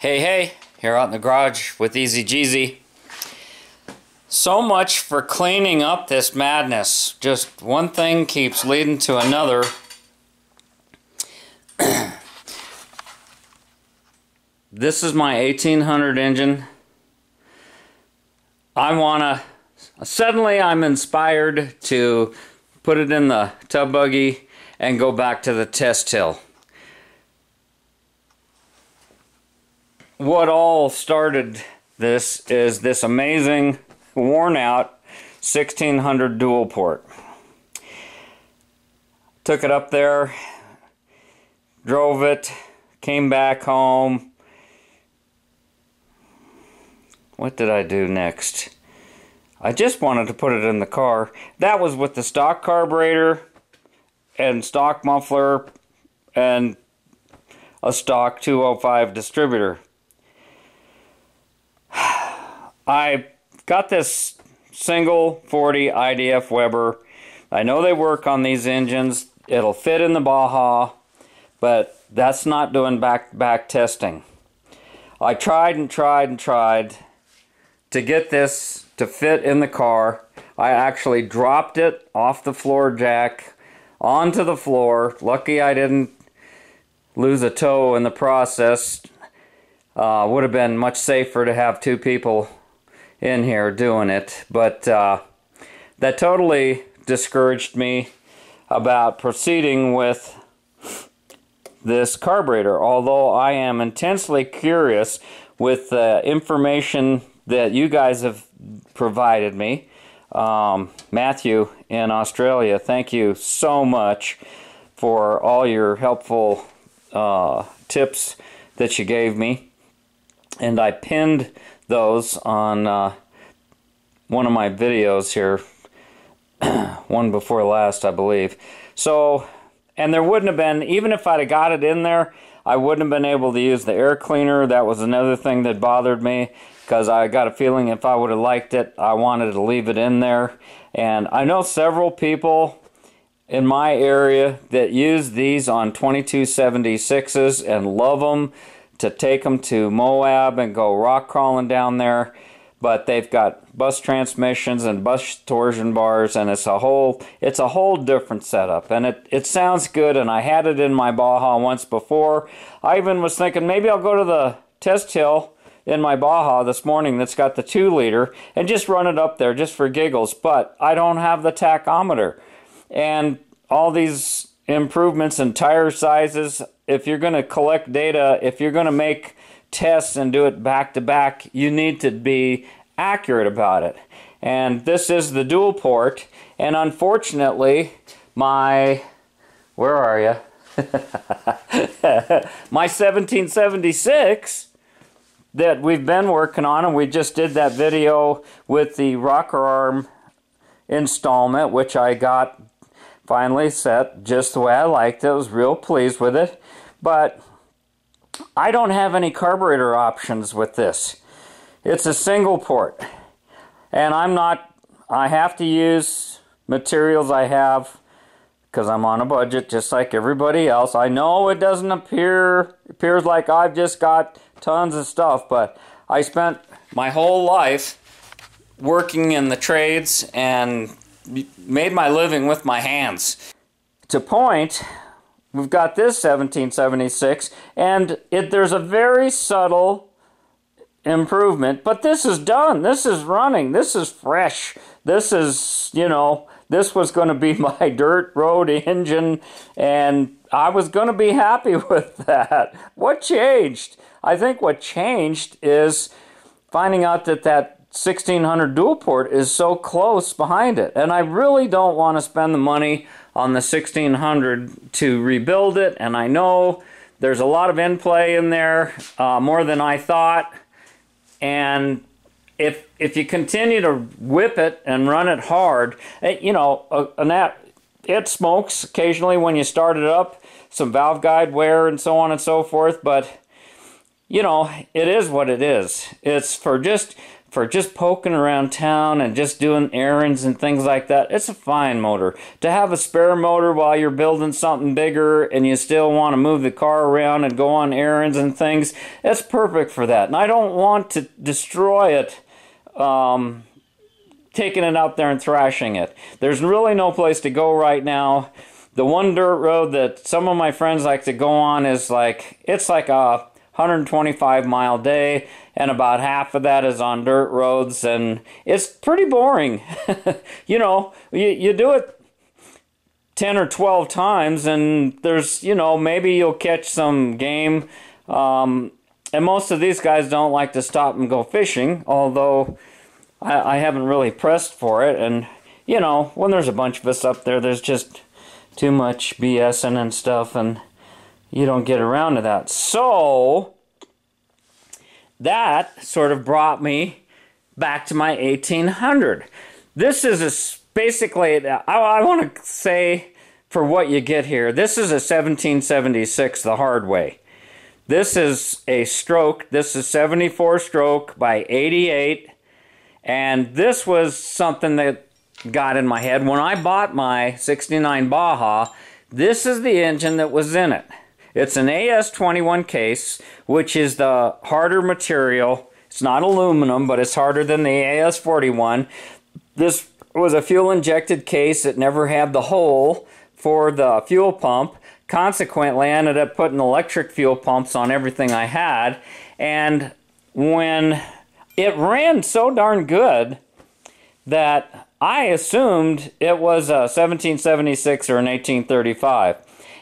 Hey, hey, here out in the garage with EZGZ. So much for cleaning up this madness. Just one thing keeps leading to another. this is my 1800 engine. I want to, suddenly I'm inspired to put it in the tub buggy and go back to the test hill. What all started this is this amazing worn out 1600 dual port. Took it up there, drove it, came back home. What did I do next? I just wanted to put it in the car. That was with the stock carburetor and stock muffler and a stock 205 distributor. I got this single 40 IDF Weber. I know they work on these engines. It'll fit in the Baja, but that's not doing back-to-back testing. I tried and tried and tried to get this to fit in the car. I actually dropped it off the floor jack onto the floor. Lucky I didn't lose a toe in the process. Uh, would have been much safer to have two people in here doing it. But uh, that totally discouraged me about proceeding with this carburetor. Although I am intensely curious with the information that you guys have provided me. Um, Matthew in Australia, thank you so much for all your helpful uh, tips that you gave me. And I pinned those on uh, one of my videos here, one before last, I believe. So, and there wouldn't have been, even if I'd have got it in there, I wouldn't have been able to use the air cleaner. That was another thing that bothered me because I got a feeling if I would have liked it, I wanted to leave it in there. And I know several people in my area that use these on 2276s and love them to take them to Moab and go rock crawling down there. But they've got bus transmissions and bus torsion bars, and it's a whole it's a whole different setup. And it, it sounds good. And I had it in my Baja once before. I even was thinking maybe I'll go to the test hill in my Baja this morning that's got the two liter and just run it up there just for giggles. But I don't have the tachometer, and all these improvements in tire sizes if you're going to collect data, if you're going to make tests and do it back to back, you need to be accurate about it. And this is the dual port. And unfortunately, my, where are you? my 1776 that we've been working on, and we just did that video with the rocker arm installment, which I got finally set just the way I liked it. I was real pleased with it. But I don't have any carburetor options with this. It's a single port. And I'm not, I have to use materials I have because I'm on a budget just like everybody else. I know it doesn't appear, appears like I've just got tons of stuff, but I spent my whole life working in the trades and made my living with my hands. To point, We've got this 1776, and it, there's a very subtle improvement, but this is done. This is running. This is fresh. This is, you know, this was going to be my dirt road engine, and I was going to be happy with that. What changed? I think what changed is finding out that that 1600 dual port is so close behind it, and I really don't want to spend the money on the 1600 to rebuild it. And I know there's a lot of in play in there uh, more than I thought. And if if you continue to whip it and run it hard it, you know uh, and that it smokes occasionally when you start it up some valve guide wear and so on and so forth. But you know it is what it is. It's for just for just poking around town and just doing errands and things like that, it's a fine motor. To have a spare motor while you're building something bigger and you still want to move the car around and go on errands and things, it's perfect for that. And I don't want to destroy it. Um, taking it out there and thrashing it. There's really no place to go right now. The one dirt road that some of my friends like to go on is like, it's like a 125 mile day and about half of that is on dirt roads and it's pretty boring. You know you, you do it 10 or 12 times and there's you know maybe you'll catch some game. Um, and most of these guys don't like to stop and go fishing although I, I haven't really pressed for it. And you know when there's a bunch of us up there there's just too much BSing and stuff and you don't get around to that. So that sort of brought me back to my 1800. This is a, basically, I, I want to say for what you get here, this is a 1776 the hard way. This is a stroke. This is 74 stroke by 88. And this was something that got in my head. When I bought my 69 Baja, this is the engine that was in it. It's an AS21 case, which is the harder material. It's not aluminum, but it's harder than the AS41. This was a fuel injected case. It never had the hole for the fuel pump. Consequently, I ended up putting electric fuel pumps on everything I had. And when it ran so darn good that I assumed it was a 1776 or an 1835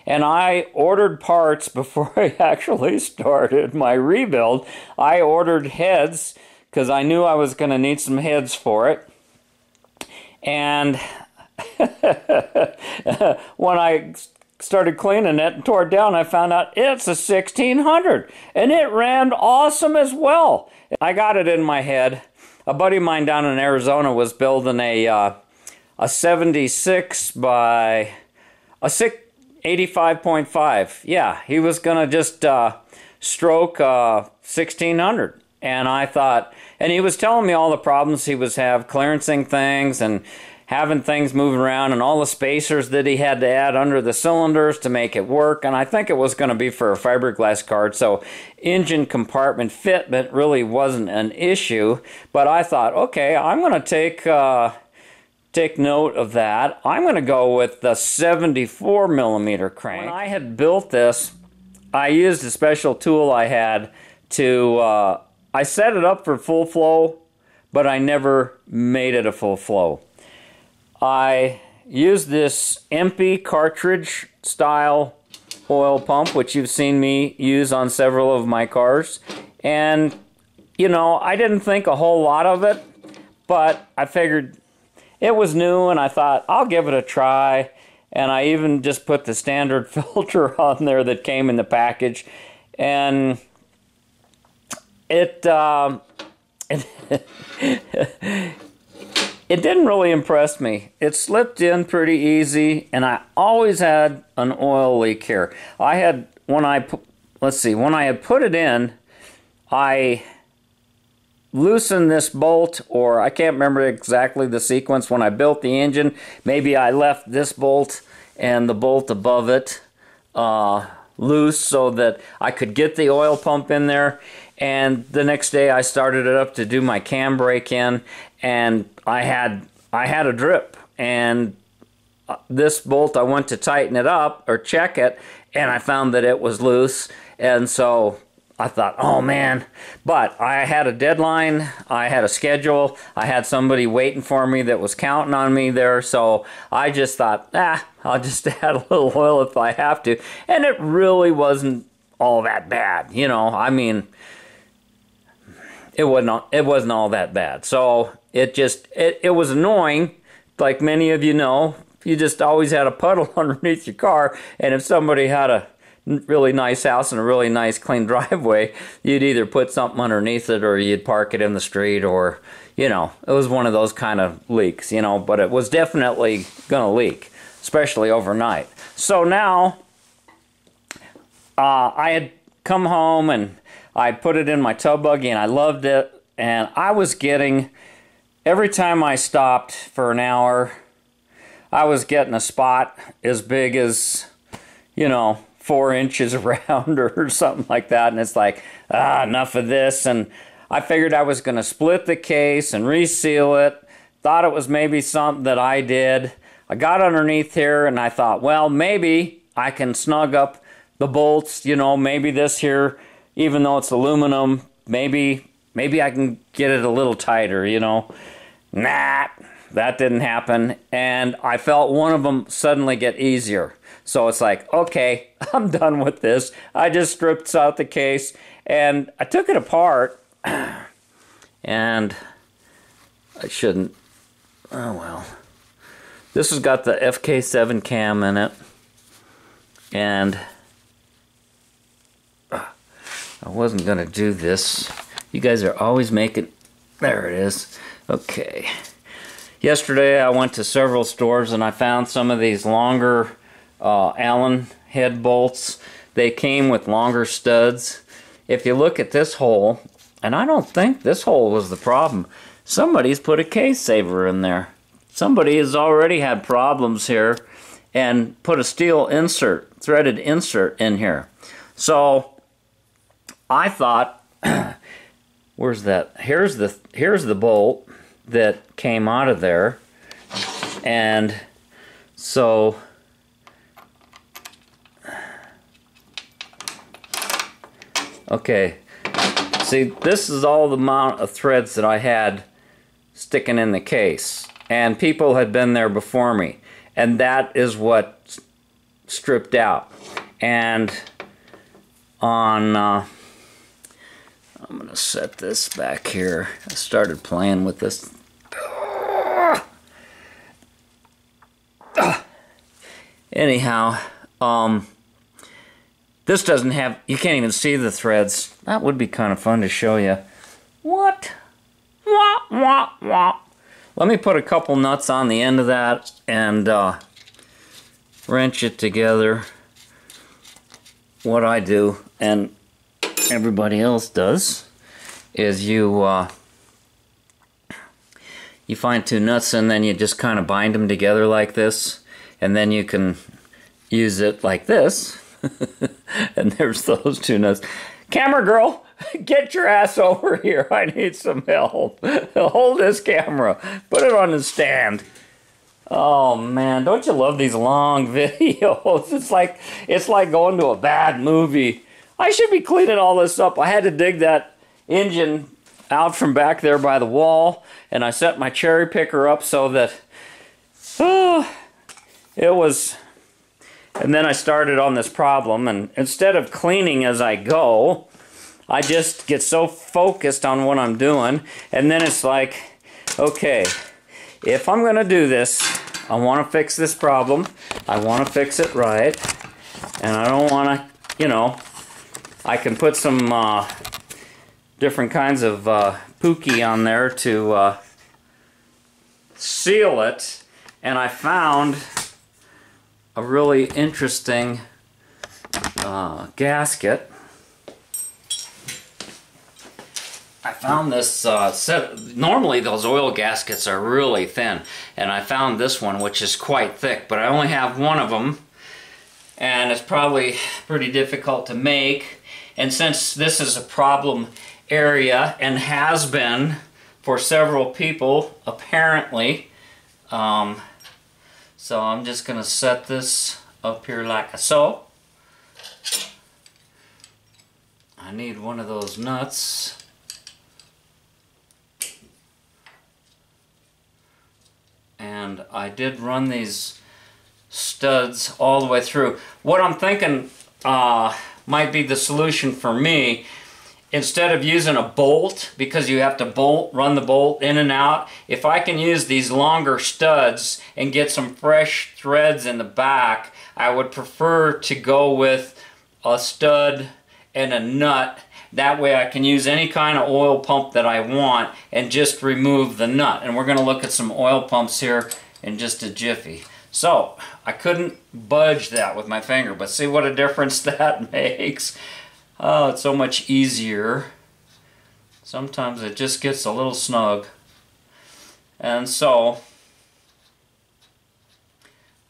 and I ordered parts before I actually started my rebuild. I ordered heads because I knew I was going to need some heads for it. And when I started cleaning it and tore it down, I found out it's a 1600 and it ran awesome as well. I got it in my head. A buddy of mine down in Arizona was building a uh, a 76 by a six 85.5. Yeah, he was going to just uh, stroke uh, 1600. And I thought, and he was telling me all the problems he was have clearancing things and having things moving around and all the spacers that he had to add under the cylinders to make it work. And I think it was going to be for a fiberglass card. So engine compartment fitment really wasn't an issue. But I thought, okay, I'm going to take. Uh, take note of that. I'm going to go with the 74 millimeter crank. When I had built this, I used a special tool I had to, uh, I set it up for full flow, but I never made it a full flow. I used this empty cartridge style oil pump, which you've seen me use on several of my cars. And, you know, I didn't think a whole lot of it, but I figured it was new and I thought I'll give it a try. And I even just put the standard filter on there that came in the package. And it, um, it, it didn't really impress me. It slipped in pretty easy, and I always had an oil leak here. I had, when I, let's see, when I had put it in, I loosen this bolt or I can't remember exactly the sequence. When I built the engine maybe I left this bolt and the bolt above it uh, loose so that I could get the oil pump in there. And the next day I started it up to do my cam brake in and I had I had a drip. And uh, this bolt I went to tighten it up or check it and I found that it was loose. And so I thought, oh man, but I had a deadline, I had a schedule, I had somebody waiting for me that was counting on me there, so I just thought, ah, I'll just add a little oil if I have to. And it really wasn't all that bad, you know. I mean, it wasn't it wasn't all that bad. So it just it, it was annoying, like many of you know. You just always had a puddle underneath your car, and if somebody had a really nice house and a really nice clean driveway, you'd either put something underneath it or you'd park it in the street or, you know, it was one of those kind of leaks, you know, but it was definitely going to leak, especially overnight. So now uh, I had come home and I put it in my tub buggy and I loved it. and I was getting every time I stopped for an hour, I was getting a spot as big as, you know, four inches around or something like that. And it's like, ah, enough of this. And I figured I was going to split the case and reseal it. Thought it was maybe something that I did. I got underneath here and I thought, well, maybe I can snug up the bolts, you know, maybe this here, even though it's aluminum, maybe maybe I can get it a little tighter, you know. Nah, that didn't happen. And I felt one of them suddenly get easier. So it's like, okay, I'm done with this. I just stripped out the case and I took it apart and I shouldn't. Oh well. This has got the FK7 cam in it. And uh, I wasn't going to do this. You guys are always making... There it is. Okay. Yesterday I went to several stores and I found some of these longer uh, Allen head bolts. They came with longer studs. If you look at this hole, and I don't think this hole was the problem. Somebody's put a case saver in there. Somebody has already had problems here and put a steel insert, threaded insert in here. So I thought, where's that? Here's the here's the bolt that came out of there. And so Okay, see this is all the amount of threads that I had sticking in the case. And people had been there before me. And that is what stripped out. And on uh, I'm gonna set this back here. I started playing with this. Anyhow um, this doesn't have you can't even see the threads. That would be kind of fun to show you what? Wah wah wah. Let me put a couple nuts on the end of that and uh, wrench it together. What I do, and everybody else does, is you uh, you find two nuts and then you just kind of bind them together like this, and then you can use it like this. And there's those two nuts. Camera girl, Get your ass over here. I need some help. Hold this camera. Put it on the stand. Oh man, don't you love these long videos? It's like it's like going to a bad movie. I should be cleaning all this up. I had to dig that engine out from back there by the wall and I set my cherry picker up so that oh, it was and then I started on this problem and instead of cleaning as I go, I just get so focused on what I'm doing, and then it's like, okay, if I'm going to do this, I want to fix this problem. I want to fix it right, and I don't want to, you know, I can put some uh, different kinds of uh, pookie on there to uh, seal it, and I found a really interesting uh, gasket I found this uh, set. Normally, those oil gaskets are really thin, and I found this one, which is quite thick. But I only have one of them, and it's probably pretty difficult to make. And since this is a problem area and has been for several people, apparently, um, so I'm just going to set this up here like so. I need one of those nuts. and I did run these studs all the way through. What I'm thinking uh, might be the solution for me instead of using a bolt because you have to bolt run the bolt in and out if I can use these longer studs and get some fresh threads in the back I would prefer to go with a stud and a nut that way I can use any kind of oil pump that I want and just remove the nut. And we're going to look at some oil pumps here in just a jiffy. So, I couldn't budge that with my finger, but see what a difference that makes. Oh, it's so much easier. Sometimes it just gets a little snug. And so,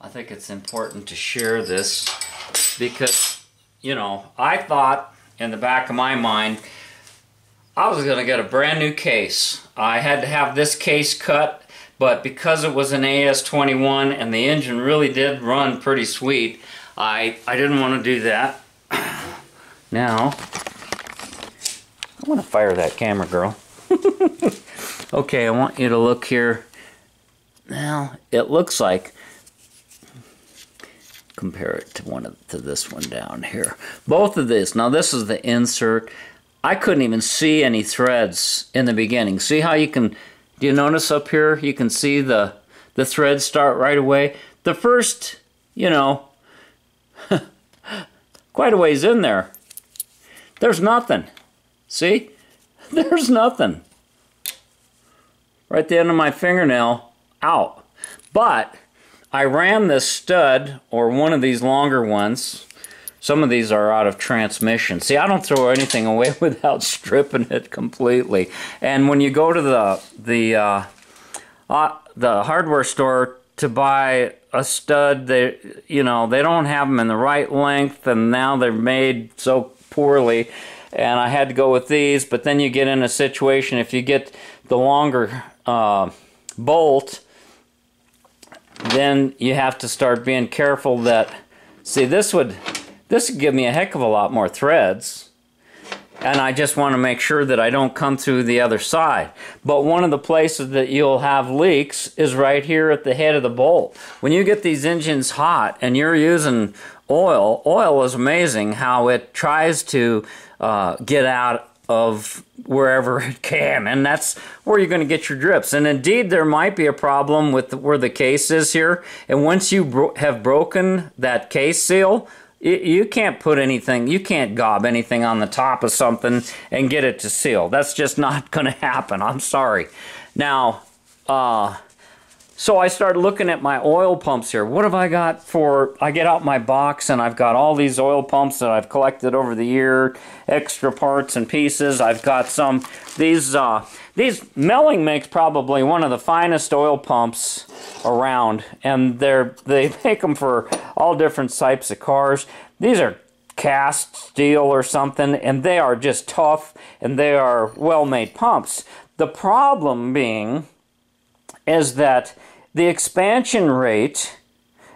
I think it's important to share this because, you know, I thought in the back of my mind, I was going to get a brand new case. I had to have this case cut, but because it was an AS21 and the engine really did run pretty sweet, I, I didn't want to do that. Now, I want to fire that camera, girl. okay, I want you to look here. Now, it looks like compare it to one of, to this one down here. Both of these. Now this is the insert. I couldn't even see any threads in the beginning. See how you can do you notice up here you can see the the threads start right away. The first, you know, quite a ways in there. There's nothing. See? There's nothing. Right the end of my fingernail out. But I ran this stud, or one of these longer ones. Some of these are out of transmission. See, I don't throw anything away without stripping it completely. And when you go to the the uh, uh, the hardware store to buy a stud, they you know they don't have them in the right length, and now they're made so poorly. And I had to go with these, but then you get in a situation if you get the longer uh, bolt then you have to start being careful that, see this would, this would give me a heck of a lot more threads. And I just want to make sure that I don't come through the other side. But one of the places that you'll have leaks is right here at the head of the bolt. When you get these engines hot and you're using oil, oil is amazing how it tries to uh, get out of wherever it can and that's where you're going to get your drips and indeed there might be a problem with where the case is here and once you bro have broken that case seal you can't put anything you can't gob anything on the top of something and get it to seal that's just not going to happen i'm sorry now uh, so I started looking at my oil pumps here. What have I got for, I get out my box and I've got all these oil pumps that I've collected over the year, extra parts and pieces. I've got some, these, uh, these, Melling makes probably one of the finest oil pumps around and they're, they make them for all different types of cars. These are cast steel or something and they are just tough and they are well-made pumps. The problem being is that the expansion rate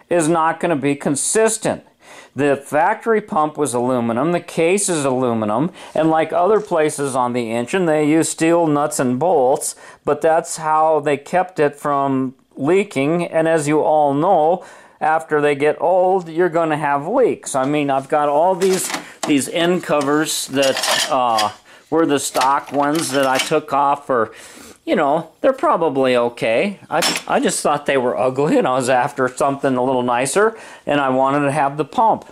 is not going to be consistent. The factory pump was aluminum, the case is aluminum, and like other places on the engine, they use steel nuts and bolts, but that's how they kept it from leaking. And as you all know, after they get old, you're going to have leaks. I mean, I've got all these these end covers that uh, were the stock ones that I took off for you know, they're probably okay. I, I just thought they were ugly and I was after something a little nicer and I wanted to have the pump.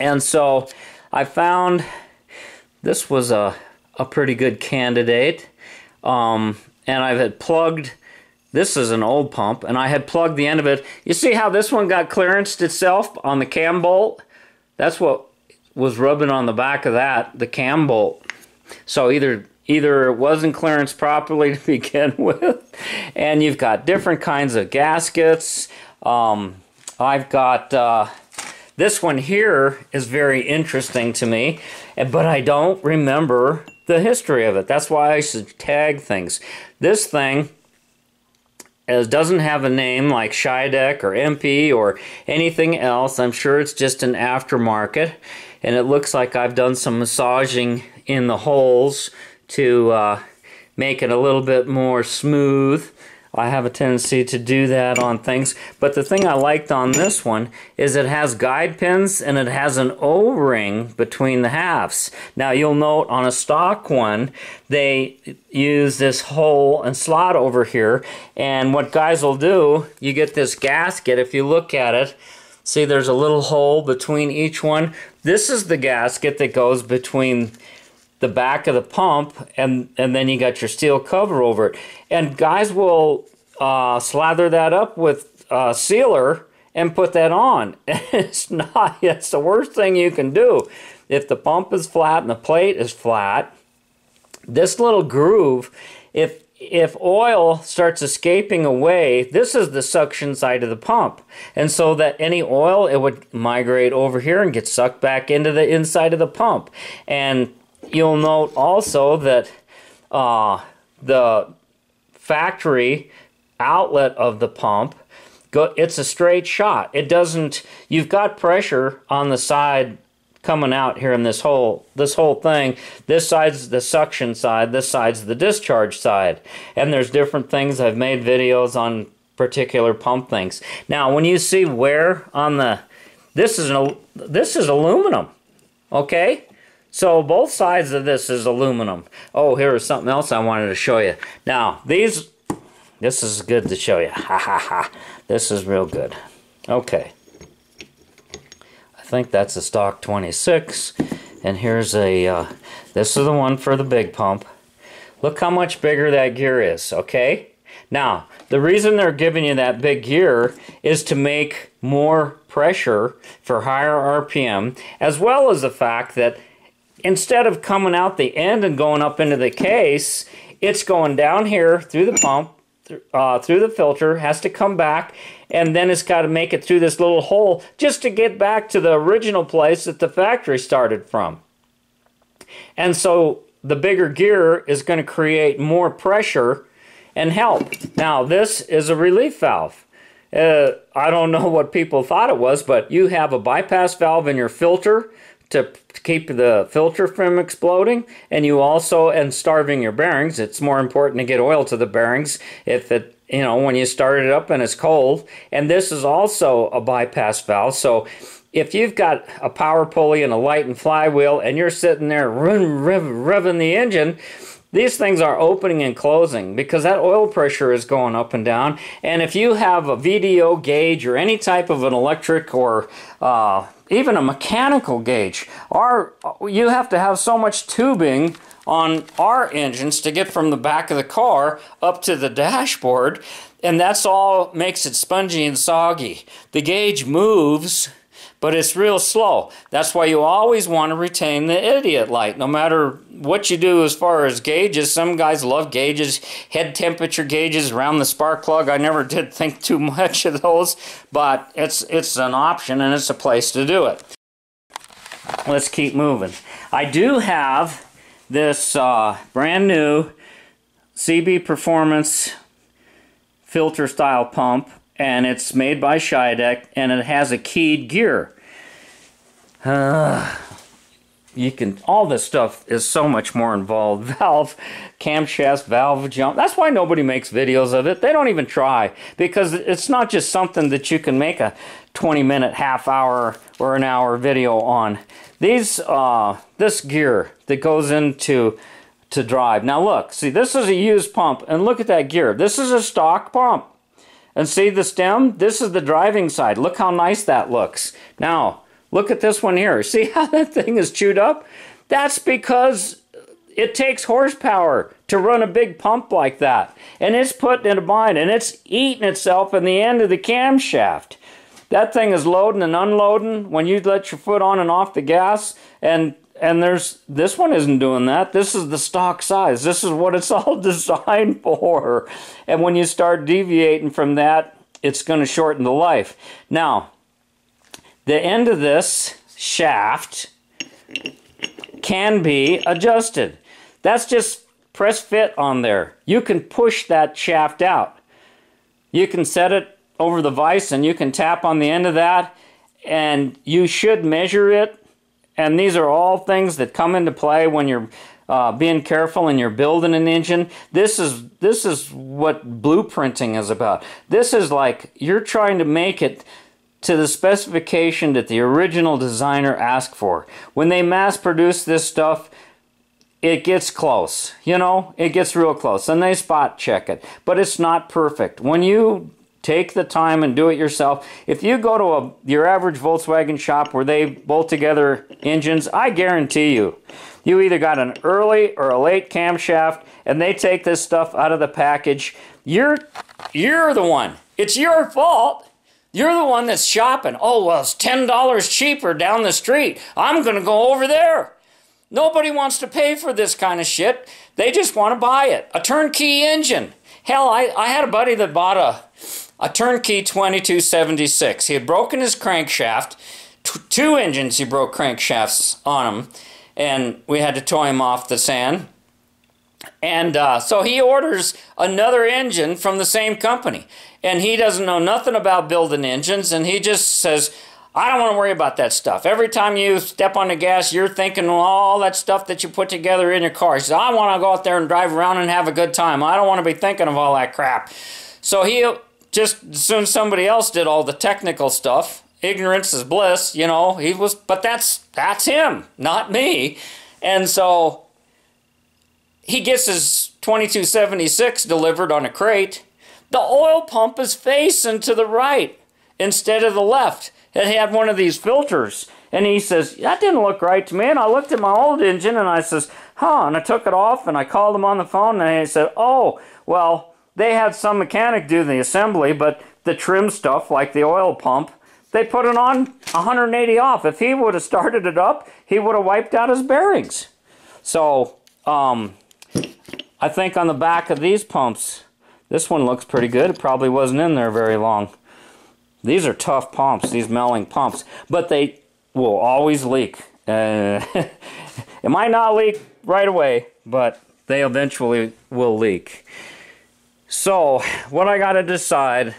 And so I found this was a, a pretty good candidate. Um, and I had plugged, this is an old pump, and I had plugged the end of it. You see how this one got clearanced itself on the cam bolt? That's what was rubbing on the back of that, the cam bolt. So either either it wasn't clearance properly to begin with, and you've got different kinds of gaskets. Um, I've got uh, this one here is very interesting to me, but I don't remember the history of it. That's why I should tag things. This thing it doesn't have a name like Schadek or MP or anything else. I'm sure it's just an aftermarket. And it looks like I've done some massaging in the holes to uh, make it a little bit more smooth. I have a tendency to do that on things. But the thing I liked on this one is it has guide pins and it has an O-ring between the halves. Now you'll note on a stock one, they use this hole and slot over here. And what guys will do, you get this gasket, if you look at it, see there's a little hole between each one. This is the gasket that goes between the back of the pump and and then you got your steel cover over it and guys will uh, slather that up with uh, sealer and put that on it's not it's the worst thing you can do if the pump is flat and the plate is flat this little groove, if if oil starts escaping away, this is the suction side of the pump. And so that any oil, it would migrate over here and get sucked back into the inside of the pump. And you'll note also that uh, the factory outlet of the pump, go, it's a straight shot. It doesn't, you've got pressure on the side coming out here in this whole this whole thing. This side's the suction side, this side's the discharge side. And there's different things. I've made videos on particular pump things. Now, when you see wear on the this is an this is aluminum. Okay? So both sides of this is aluminum. Oh, here is something else I wanted to show you. Now, these this is good to show you. Ha ha ha. This is real good. Okay I think that's a stock 26 and here's a uh, this is the one for the big pump look how much bigger that gear is okay now the reason they're giving you that big gear is to make more pressure for higher RPM as well as the fact that instead of coming out the end and going up into the case it's going down here through the pump uh, through the filter, has to come back, and then it's got to make it through this little hole just to get back to the original place that the factory started from. And so the bigger gear is going to create more pressure and help. Now, this is a relief valve. Uh, I don't know what people thought it was, but you have a bypass valve in your filter to keep the filter from exploding and you also and starving your bearings. It's more important to get oil to the bearings if it you know when you start it up and it's cold. And this is also a bypass valve. So if you've got a power pulley and a light and flywheel and you're sitting there revving the engine these things are opening and closing because that oil pressure is going up and down. And if you have a VDO gauge or any type of an electric or uh, even a mechanical gauge, our, you have to have so much tubing on our engines to get from the back of the car up to the dashboard and that's all makes it spongy and soggy. The gauge moves but it's real slow. That's why you always want to retain the idiot light, no matter what you do as far as gauges. Some guys love gauges, head temperature gauges around the spark plug. I never did think too much of those, but it's it's an option and it's a place to do it. Let's keep moving. I do have this uh, brand new CB Performance filter style pump and it's made by Schadek and it has a keyed gear. Uh, you can all this stuff is so much more involved. Valve camshaft valve jump. That's why nobody makes videos of it. They don't even try because it's not just something that you can make a 20 minute half hour or an hour video on. These uh this gear that goes into to drive. Now look see this is a used pump and look at that gear. This is a stock pump and see the stem this is the driving side look how nice that looks now Look at this one here. See how that thing is chewed up? That's because it takes horsepower to run a big pump like that. And it's put in a bind and it's eating itself in the end of the camshaft. That thing is loading and unloading when you let your foot on and off the gas and and there's this one isn't doing that. This is the stock size. This is what it's all designed for. And when you start deviating from that, it's going to shorten the life. Now, the end of this shaft can be adjusted. That's just press fit on there. You can push that shaft out. You can set it over the vise and you can tap on the end of that and you should measure it. And these are all things that come into play when you're uh, being careful and you're building an engine. This is this is what blueprinting is about. This is like you're trying to make it to the specification that the original designer asked for. When they mass produce this stuff, it gets close. You know, it gets real close. And they spot check it. But it's not perfect. When you take the time and do it yourself, if you go to a, your average Volkswagen shop where they bolt together engines, I guarantee you, you either got an early or a late camshaft and they take this stuff out of the package. You're, you're the one. It's your fault you're the one that's shopping. Oh, well, it's $10 cheaper down the street. I'm going to go over there. Nobody wants to pay for this kind of shit. They just want to buy it. A turnkey engine. Hell, I, I had a buddy that bought a, a turnkey 2276. He had broken his crankshaft. T- two engines he broke crankshafts on him. And we had to tow him off the sand. And uh, so he orders another engine from the same company. And he doesn't know nothing about building engines. And he just says, I don't want to worry about that stuff. Every time you step on the gas, you're thinking all that stuff that you put together in your car. He says, I want to go out there and drive around and have a good time. I don't want to be thinking of all that crap. So he just, as soon as somebody else did all the technical stuff, ignorance is bliss, you know, he was, but that's, that's him, not me. And so he gets his 2276 delivered on a crate. The oil pump is facing to the right instead of the left it had one of these filters. And he says, that didn't look right to me. And I looked at my old engine and I says, huh. And I took it off and I called him on the phone and he said, oh, well, they had some mechanic do the assembly, but the trim stuff, like the oil pump, they put it on 180 off. If he would have started it up, he would have wiped out his bearings. So, um, I think on the back of these pumps, this one looks pretty good. It probably wasn't in there very long. These are tough pumps, these Melling pumps, but they will always leak. Uh, it might not leak right away, but they eventually will leak. So, what I got to decide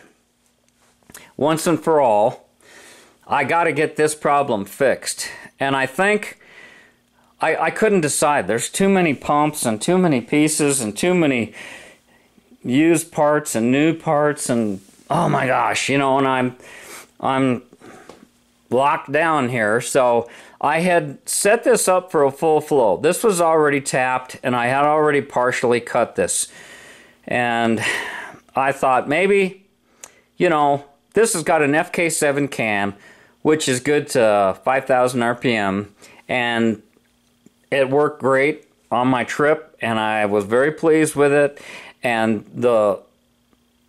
once and for all, I got to get this problem fixed. And I think I, I couldn't decide. There's too many pumps and too many pieces and too many used parts and new parts and oh my gosh, you know, and I'm I'm locked down here. So I had set this up for a full flow. This was already tapped and I had already partially cut this. And I thought maybe, you know, this has got an FK7 cam, which is good to 5,000 RPM. And it worked great on my trip and I was very pleased with it. And the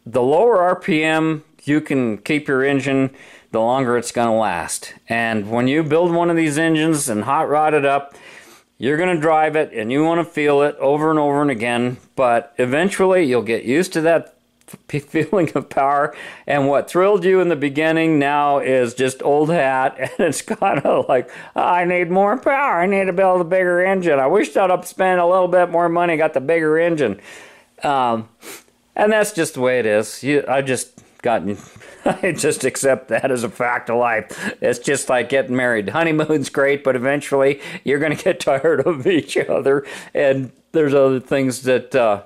the lower RPM you can keep your engine, the longer it's going to last. And when you build one of these engines and hot rod it up, you're going to drive it and you want to feel it over and over and again, but eventually you'll get used to that feeling of power. And what thrilled you in the beginning now is just old hat, and it's kind of like, I need more power. I need to build a bigger engine. I wish I'd spent a little bit more money, got the bigger engine. Um, and that's just the way it is. You, I just gotten. I just accept that as a fact of life. It's just like getting married. Honeymoon's great, but eventually you're going to get tired of each other, and there's other things that uh,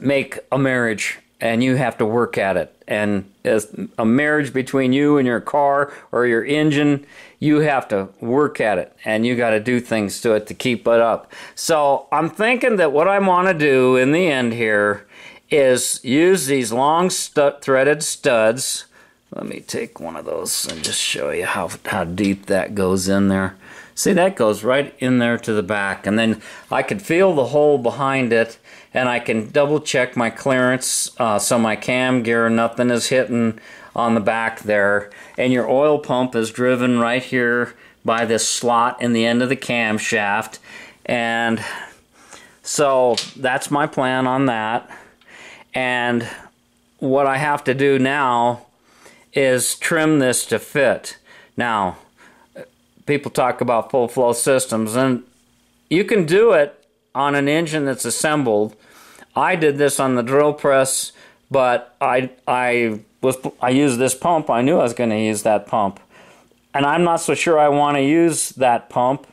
make a marriage, and you have to work at it. And as a marriage between you and your car or your engine, you have to work at it, and you got to do things to it to keep it up. So I'm thinking that what I want to do in the end here is use these long stud, threaded studs. Let me take one of those and just show you how, how deep that goes in there. See, that goes right in there to the back. And then I can feel the hole behind it and I can double check my clearance uh, so my cam gear, nothing is hitting on the back there. And your oil pump is driven right here by this slot in the end of the camshaft. And so that's my plan on that. And what I have to do now is trim this to fit. Now, people talk about full flow systems, and you can do it on an engine that's assembled. I did this on the drill press, but I I was I used this pump. I knew I was going to use that pump, and I'm not so sure I want to use that pump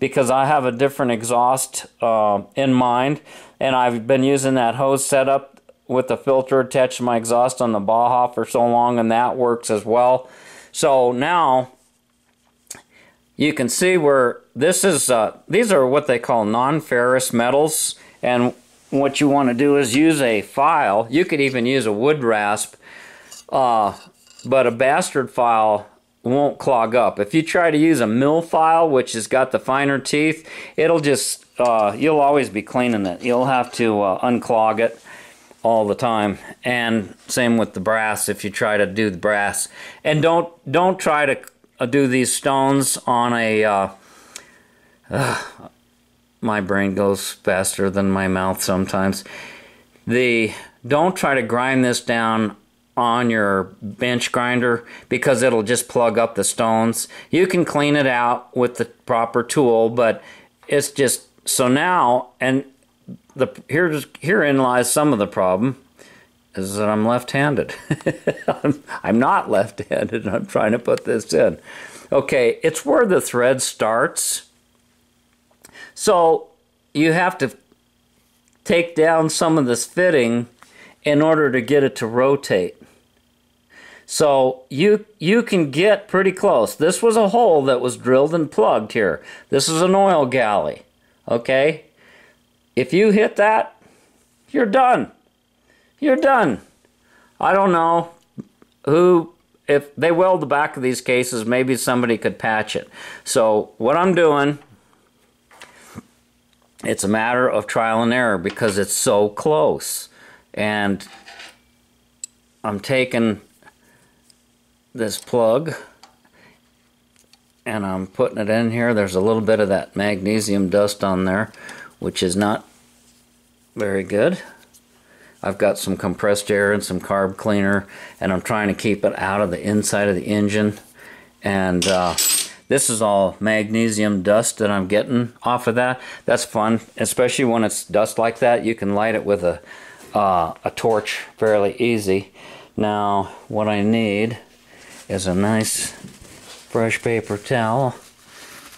because I have a different exhaust uh, in mind, and I've been using that hose setup with the filter attached to my exhaust on the Baja for so long and that works as well. So now you can see where this is, uh, these are what they call non-ferrous metals and what you want to do is use a file. You could even use a wood rasp, uh, but a bastard file won't clog up. If you try to use a mill file, which has got the finer teeth, it'll just, uh, you'll always be cleaning it. You'll have to uh, unclog it all the time and same with the brass if you try to do the brass and don't don't try to uh, do these stones on a uh, my brain goes faster than my mouth sometimes. The don't try to grind this down on your bench grinder because it'll just plug up the stones. You can clean it out with the proper tool, but it's just so now and the here's herein lies some of the problem is that I'm left-handed. I'm, I'm not left-handed. I'm trying to put this in. Okay, it's where the thread starts. So you have to take down some of this fitting in order to get it to rotate. So you you can get pretty close. This was a hole that was drilled and plugged here. This is an oil galley. Okay? If you hit that, you're done. You're done. I don't know who if they weld the back of these cases, maybe somebody could patch it. So what I'm doing it's a matter of trial and error because it's so close. And I'm taking this plug and I'm putting it in here. There's a little bit of that magnesium dust on there, which is not very good. I've got some compressed air and some carb cleaner, and I'm trying to keep it out of the inside of the engine. And uh, this is all magnesium dust that I'm getting off of that. That's fun, especially when it's dust like that. You can light it with a, uh, a torch fairly easy. Now, what I need is a nice fresh paper towel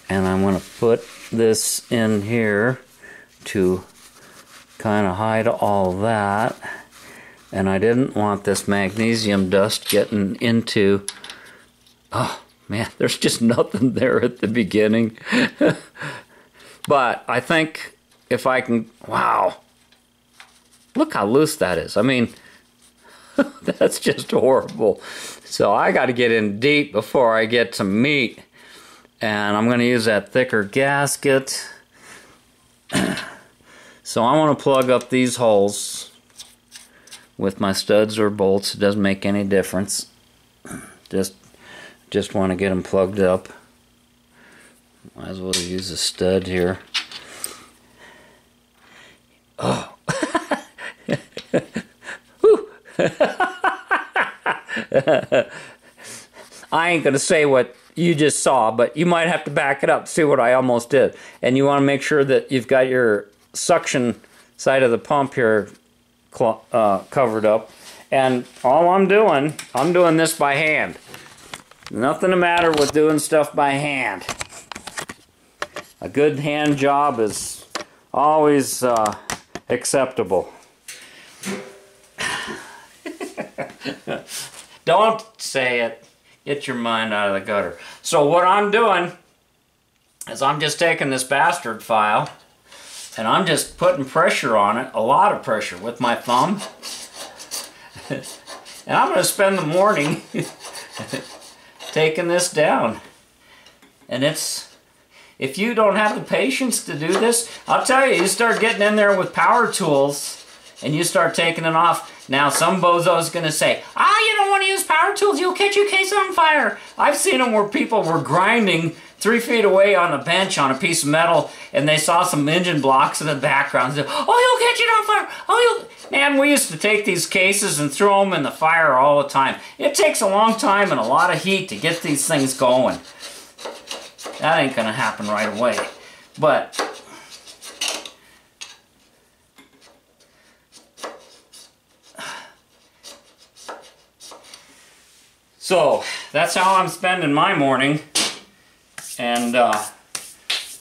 and I'm going to put this in here to kind of hide all that. And I didn't want this magnesium dust getting into oh man there's just nothing there at the beginning. But I think if I can wow. Look how loose that is. I mean that's just horrible. So I got to get in deep before I get some meat. And I'm going to use that thicker gasket. so I want to plug up these holes with my studs or bolts. It doesn't make any difference. Just, just want to get them plugged up. Might as well use a stud here. Oh. I ain't going to say what you just saw, but you might have to back it up, see what I almost did. And you want to make sure that you've got your suction side of the pump here uh, covered up. And all I'm doing, I'm doing this by hand. Nothing the matter with doing stuff by hand. A good hand job is always uh, acceptable. Don't say it. Get your mind out of the gutter. So what I'm doing is I'm just taking this bastard file and I'm just putting pressure on it, a lot of pressure with my thumb. and I'm going to spend the morning taking this down. And it's, if you don't have the patience to do this, I'll tell you, you start getting in there with power tools and you start taking it off, now, some bozo's going to say, ah, you don't want to use power tools, you'll catch your case on fire. I've seen them where people were grinding three feet away on a bench on a piece of metal and they saw some engine blocks in the background. Said, oh, you'll catch it on fire. Oh, you'll... Man, we used to take these cases and throw them in the fire all the time. It takes a long time and a lot of heat to get these things going. That ain't going to happen right away. But So that's how I'm spending my morning. And uh,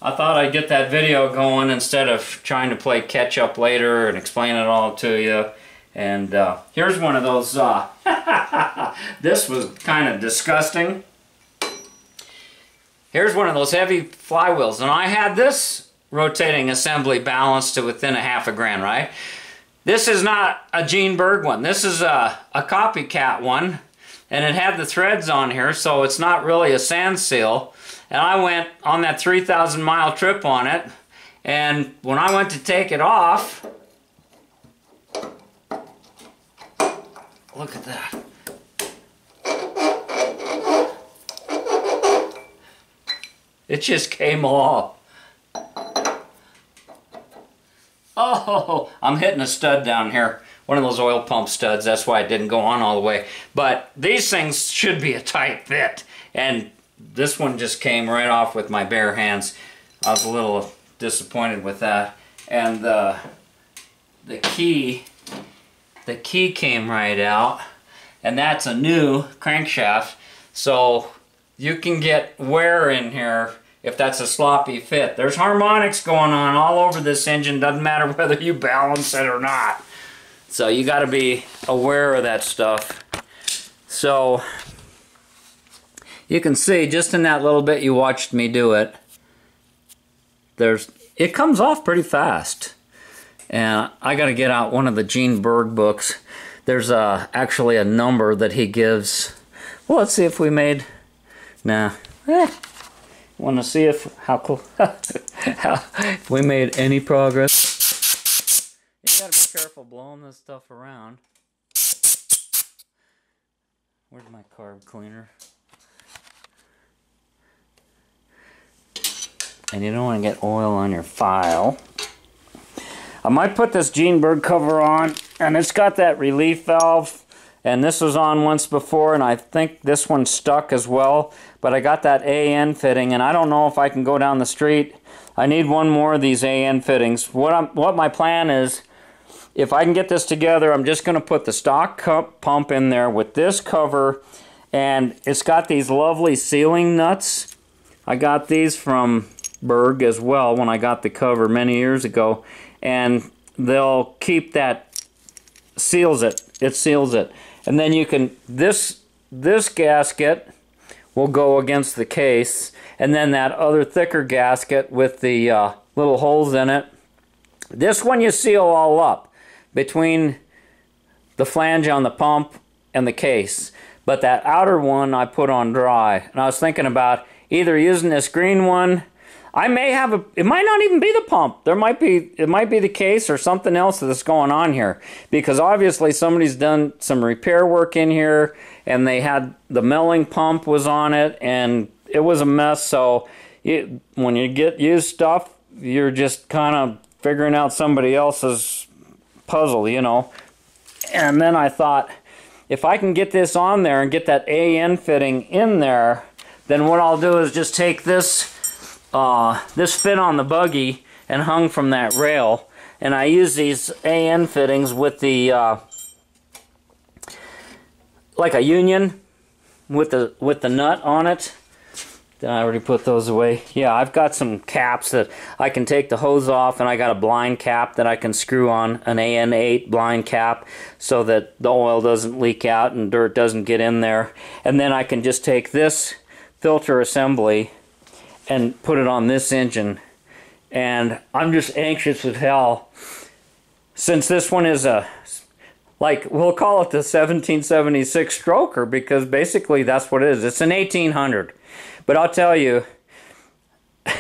I thought I'd get that video going instead of trying to play catch up later and explain it all to you. And uh, here's one of those, uh, this was kind of disgusting. Here's one of those heavy flywheels. And I had this rotating assembly balanced to within a half a grand, right? This is not a Gene Berg one. This is a, a copycat one and it had the threads on here so it's not really a sand seal and I went on that 3,000 mile trip on it and when I went to take it off look at that it just came off Oh, I'm hitting a stud down here. One of those oil pump studs. That's why it didn't go on all the way. But these things should be a tight fit. And this one just came right off with my bare hands. I was a little disappointed with that. And the, the key, the key came right out. And that's a new crankshaft. So you can get wear in here if that's a sloppy fit. There's harmonics going on all over this engine. Doesn't matter whether you balance it or not. So you got to be aware of that stuff. So you can see just in that little bit you watched me do it, there's it comes off pretty fast. And I got to get out one of the Gene Berg books. There's uh, actually a number that he gives. Well, let's see if we made. Nah. Eh. Want to see if how cool if we made any progress. You gotta be careful blowing this stuff around. Where's my carb cleaner? And you don't want to get oil on your file. I might put this Gene Berg cover on, and it's got that relief valve, and this was on once before, and I think this one stuck as well, but I got that AN fitting, and I don't know if I can go down the street. I need one more of these AN fittings. What, I'm, what my plan is, if I can get this together, I'm just going to put the stock cup pump in there with this cover, and it's got these lovely sealing nuts. I got these from Berg as well when I got the cover many years ago and they'll keep that seals it. It seals it. And then you can this this gasket will go against the case and then that other thicker gasket with the uh, little holes in it. This one you seal all up between the flange on the pump and the case. But that outer one I put on dry and I was thinking about either using this green one I may have a. It might not even be the pump. There might be. It might be the case or something else that's going on here because obviously somebody's done some repair work in here and they had the Melling pump was on it and it was a mess. So it, when you get used stuff, you're just kind of figuring out somebody else's puzzle, you know. And then I thought, if I can get this on there and get that AN fitting in there, then what I'll do is just take this uh, this fit on the buggy and hung from that rail. And I use these AN fittings with the, uh, like a union with the, with the nut on it. Did I already put those away? Yeah, I've got some caps that I can take the hose off and I got a blind cap that I can screw on an AN8 blind cap so that the oil doesn't leak out and dirt doesn't get in there. And then I can just take this filter assembly and put it on this engine. And I'm just anxious as hell. Since this one is a, like, we'll call it the 1776 stroker because basically that's what it is. It's an 1800. But I'll tell you,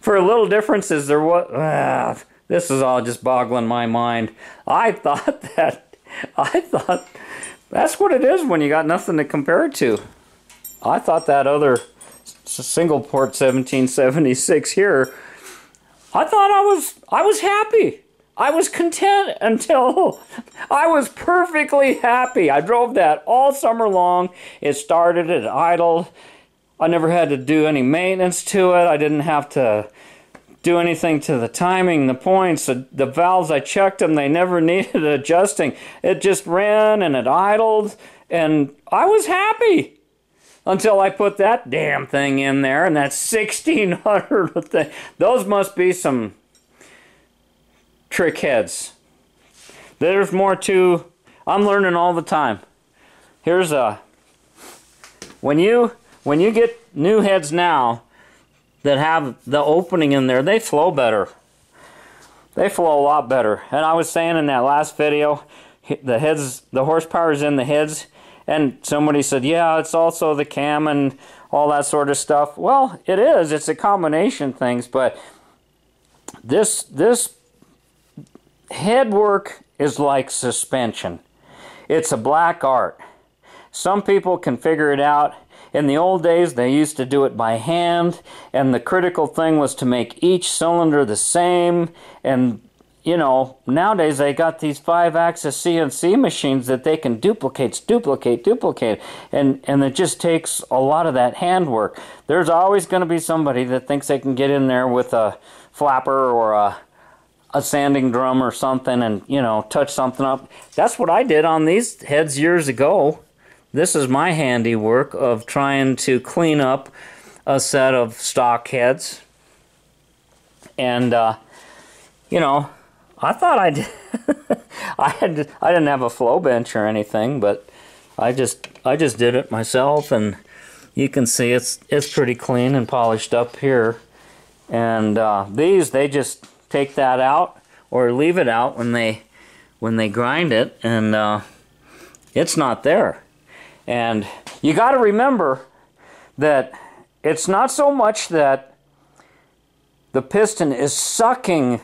for a little differences, there was, ah, this is all just boggling my mind. I thought that, I thought, that's what it is when you got nothing to compare it to. I thought that other single port 1776 here, I thought I was I was happy. I was content until I was perfectly happy. I drove that all summer long. It started, it idled. I never had to do any maintenance to it. I didn't have to do anything to the timing, the points, the, the valves. I checked them. They never needed adjusting. It just ran and it idled, and I was happy until I put that damn thing in there, and that's 1600 thing. Those must be some trick heads. There's more to, I'm learning all the time. Here's a, when you, when you get new heads now that have the opening in there, they flow better. They flow a lot better. And I was saying in that last video, the heads, the horsepower is in the heads and somebody said, yeah, it's also the cam and all that sort of stuff. Well, it is. It's a combination of things, but this this head work is like suspension. It's a black art. Some people can figure it out. In the old days, they used to do it by hand, and the critical thing was to make each cylinder the same, and you know, nowadays they got these five axis CNC machines that they can duplicate, duplicate, duplicate, and, and it just takes a lot of that handwork. There's always going to be somebody that thinks they can get in there with a flapper or a, a sanding drum or something and, you know, touch something up. That's what I did on these heads years ago. This is my handiwork of trying to clean up a set of stock heads. And, uh, you know, I thought I did. I had I didn't have a flow bench or anything, but I just I just did it myself, and you can see it's it's pretty clean and polished up here. And uh, these they just take that out or leave it out when they when they grind it, and uh, it's not there. And you got to remember that it's not so much that the piston is sucking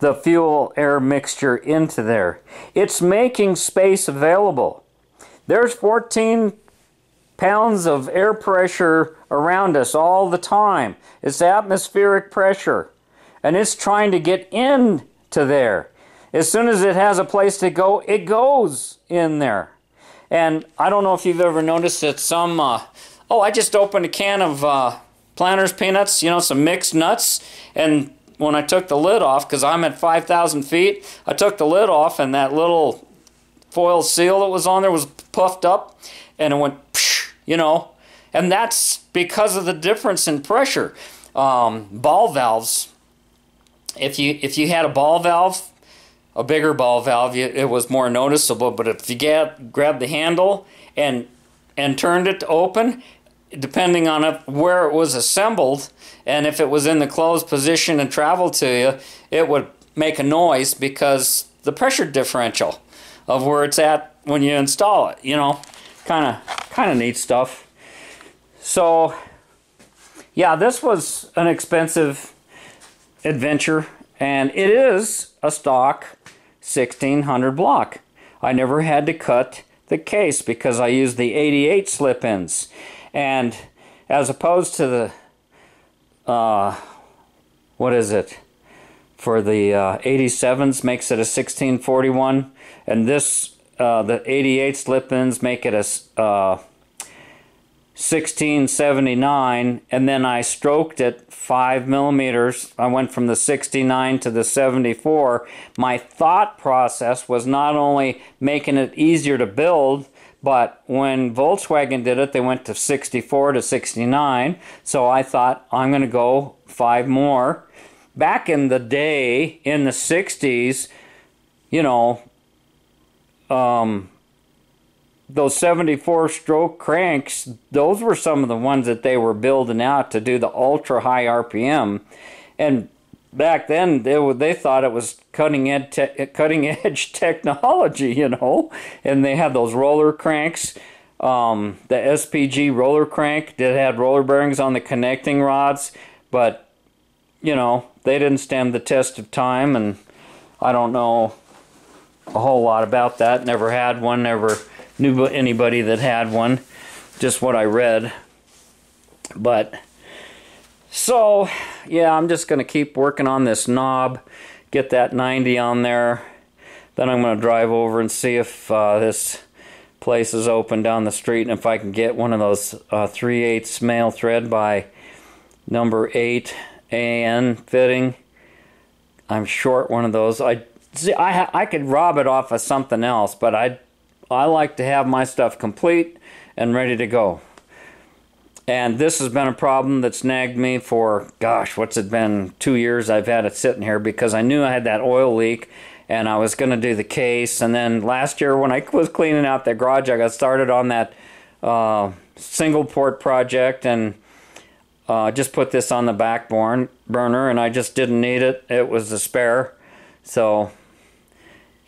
the fuel air mixture into there. It's making space available. There's 14 pounds of air pressure around us all the time. It's atmospheric pressure. And it's trying to get into there. As soon as it has a place to go, it goes in there. And I don't know if you've ever noticed that some, uh, oh, I just opened a can of uh, Planters peanuts, you know, some mixed nuts, and when I took the lid off, because I'm at 5,000 feet, I took the lid off and that little foil seal that was on there was puffed up and it went, you know, and that's because of the difference in pressure. Um, ball valves, if you if you had a ball valve, a bigger ball valve, it was more noticeable. But if you get grab the handle and and turned it to open, depending on where it was assembled, and if it was in the closed position and traveled to you, it would make a noise because the pressure differential of where it's at when you install it. You know, kind of kind of neat stuff. So, yeah, this was an expensive adventure, and it is a stock 1600 block. I never had to cut the case because I used the 88 slip ins. And as opposed to the, uh, what is it? For the uh, 87s makes it a 1641, and this, uh, the 88 slip-ins make it a uh, 1679, and then I stroked it five millimeters. I went from the 69 to the 74. My thought process was not only making it easier to build, but when Volkswagen did it, they went to 64 to 69. So I thought, I'm going to go five more. Back in the day, in the 60s, you know, um, those 74 stroke cranks, those were some of the ones that they were building out to do the ultra high RPM. And back then they they thought it was cutting edge te- cutting edge technology, you know, and they had those roller cranks. Um, the SPG roller crank that had roller bearings on the connecting rods, but you know they didn't stand the test of time, and I don't know a whole lot about that. Never had one. Never knew anybody that had one. Just what I read, but so, yeah, I'm just going to keep working on this knob, get that 90 on there. Then I'm going to drive over and see if uh, this place is open down the street and if I can get one of those uh, 3 8 male thread by number 8 AN fitting. I'm short one of those. I see I I could rob it off of something else, but I I like to have my stuff complete and ready to go. And this has been a problem that's nagged me for, gosh, what's it been? Two years I've had it sitting here because I knew I had that oil leak and I was going to do the case. And then last year when I was cleaning out the garage, I got started on that uh, single port project and uh, just put this on the back burner and I just didn't need it. It was a spare. So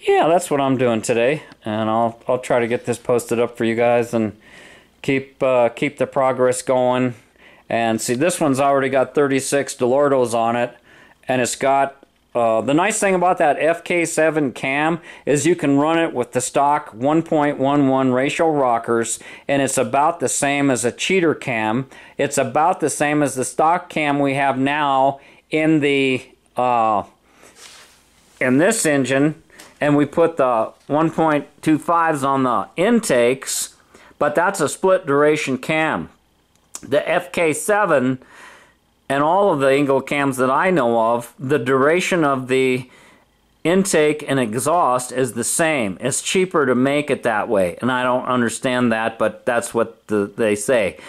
yeah, that's what I'm doing today. And I'll, I'll try to get this posted up for you guys and keep uh, keep the progress going. And see, this one's already got 36 Dell'Ortos on it, and it's got uh, the nice thing about that FK7 cam is you can run it with the stock 1.11 ratio rockers, and it's about the same as a cheater cam. It's about the same as the stock cam we have now in the uh, in this engine and we put the 1.25s on the intakes, but that's a split duration cam. The FK7 and all of the Engle cams that I know of, the duration of the intake and exhaust is the same. It's cheaper to make it that way, and I don't understand that, but that's what the, they say.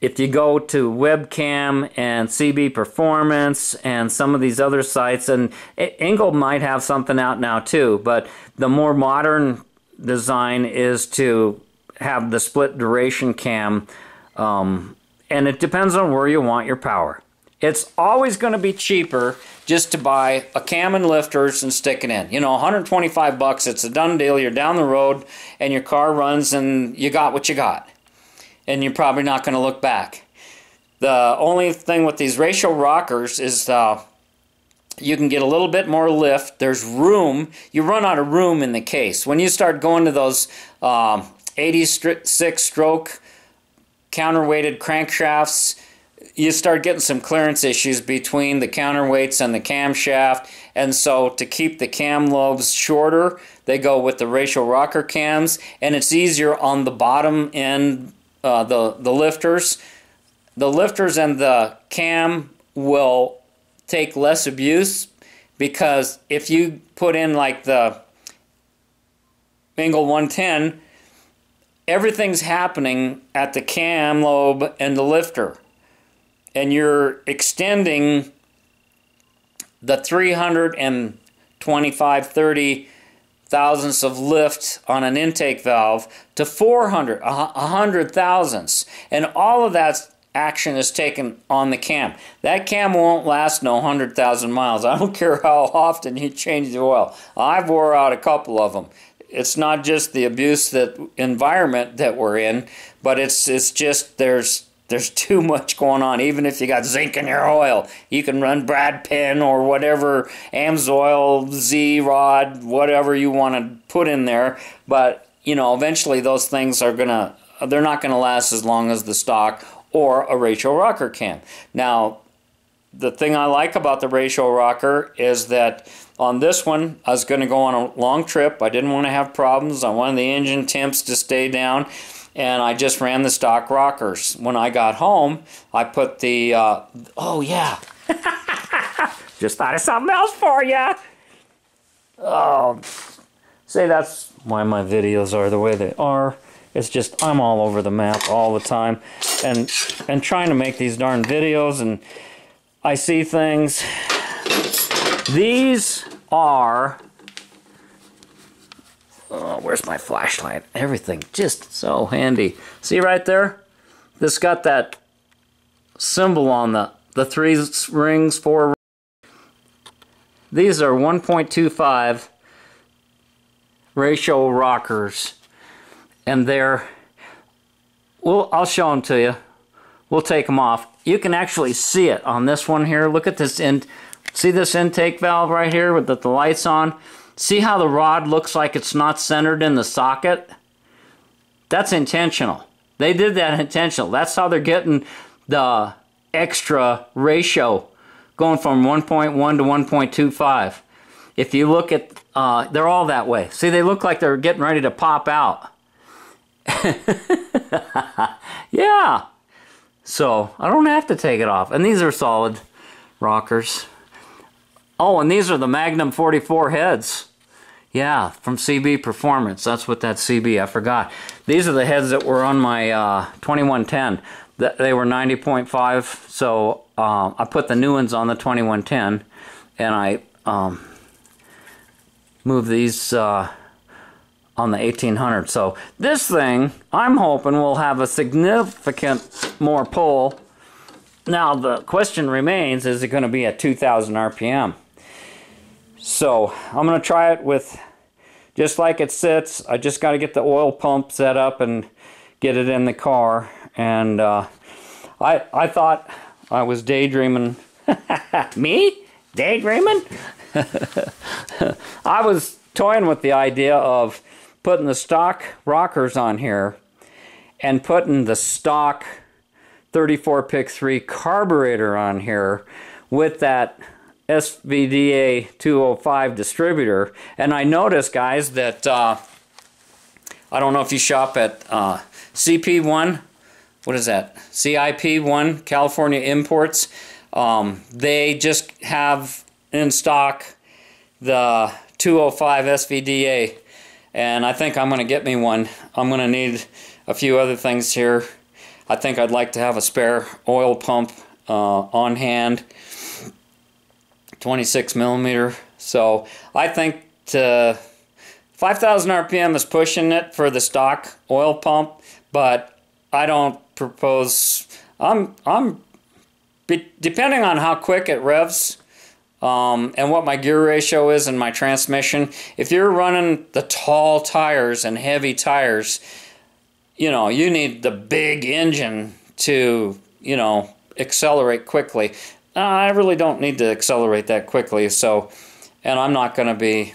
If you go to Webcam and CB Performance and some of these other sites, and Engle might have something out now too, but the more modern design is to have the split duration cam um, and it depends on where you want your power. It's always going to be cheaper just to buy a cam and lifters and stick it in. You know, 125 bucks, it's a done deal. You're down the road and your car runs and you got what you got. And you're probably not going to look back. The only thing with these ratio rockers is uh, you can get a little bit more lift. There's room. You run out of room in the case. When you start going to those um, 86 stroke counterweighted crankshafts, you start getting some clearance issues between the counterweights and the camshaft. And so to keep the cam lobes shorter, they go with the ratio rocker cams, and it's easier on the bottom end, uh, the, the lifters. The lifters and the cam will take less abuse because if you put in like the Engle 110, everything's happening at the cam lobe and the lifter. And you're extending the 325, 30 thousandths of lift on an intake valve to 400, a hundred thousandths. And all of that action is taken on the cam. That cam won't last no 100,000 miles. I don't care how often you change the oil. I've wore out a couple of them it's not just the abuse that environment that we're in, but it's it's just there's there's too much going on. Even if you got zinc in your oil, you can run Brad Penn or whatever Amsoil, Z Rod, whatever you want to put in there. But you know, eventually those things are gonna they're not gonna last as long as the stock or a ratio rocker can. Now, the thing I like about the ratio rocker is that on this one, I was going to go on a long trip. I didn't want to have problems. I wanted the engine temps to stay down, and I just ran the stock rockers. When I got home, I put the, uh, oh yeah, just thought of something else for you. Oh, say that's why my videos are the way they are. It's just I'm all over the map all the time, and and trying to make these darn videos, and I see things these are, oh, where's my flashlight? Everything just so handy. See right there? This got that symbol on the, the three rings, four These are 1.25 ratio rockers. And they're, well, I'll show them to you. We'll take them off. You can actually see it on this one here. Look at this end. See this intake valve right here with the, the lights on? See how the rod looks like it's not centered in the socket? That's intentional. They did that intentional. That's how they're getting the extra ratio going from 1.1 to 1.25. If you look at, uh, they're all that way. See, they look like they're getting ready to pop out. yeah. So I don't have to take it off. And these are solid rockers. Oh, and these are the Magnum 44 heads. Yeah, from CB Performance. That's what that CB, I forgot. These are the heads that were on my uh, 2110. They were 90.5, so uh, I put the new ones on the 2110, and I um, moved these uh, on the 1800. So this thing, I'm hoping will have a significant more pull. Now the question remains, is it going to be at 2000 RPM? So I'm going to try it with just like it sits. I just got to get the oil pump set up and get it in the car. And uh, I, I thought I was daydreaming. Me? Daydreaming? I was toying with the idea of putting the stock rockers on here and putting the stock 34 pick 3 carburetor on here with that SVDA 205 distributor. And I noticed, guys, that uh, I don't know if you shop at uh, CP1, what is that? CIP1, California Imports. Um, they just have in stock the 205 SVDA. And I think I'm going to get me one. I'm going to need a few other things here. I think I'd like to have a spare oil pump uh, on hand 26 millimeter so I think to 5000 RPM is pushing it for the stock oil pump but I don't propose I'm I'm depending on how quick it revs um, and what my gear ratio is in my transmission if you're running the tall tires and heavy tires you know you need the big engine to you know accelerate quickly. I really don't need to accelerate that quickly, so, and I'm not going to be,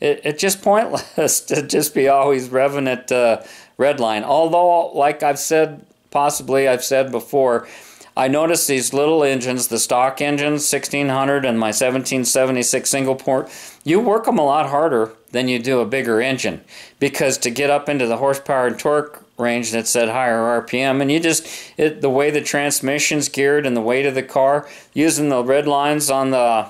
it, it's just pointless to just be always revving at uh, red line. Although, like I've said, possibly I've said before, I noticed these little engines, the stock engines, 1600 and my 1776 single port, you work them a lot harder than you do a bigger engine because to get up into the horsepower and torque range that's at higher RPM. And you just, it, the way the transmission's geared and the weight of the car, using the red lines on the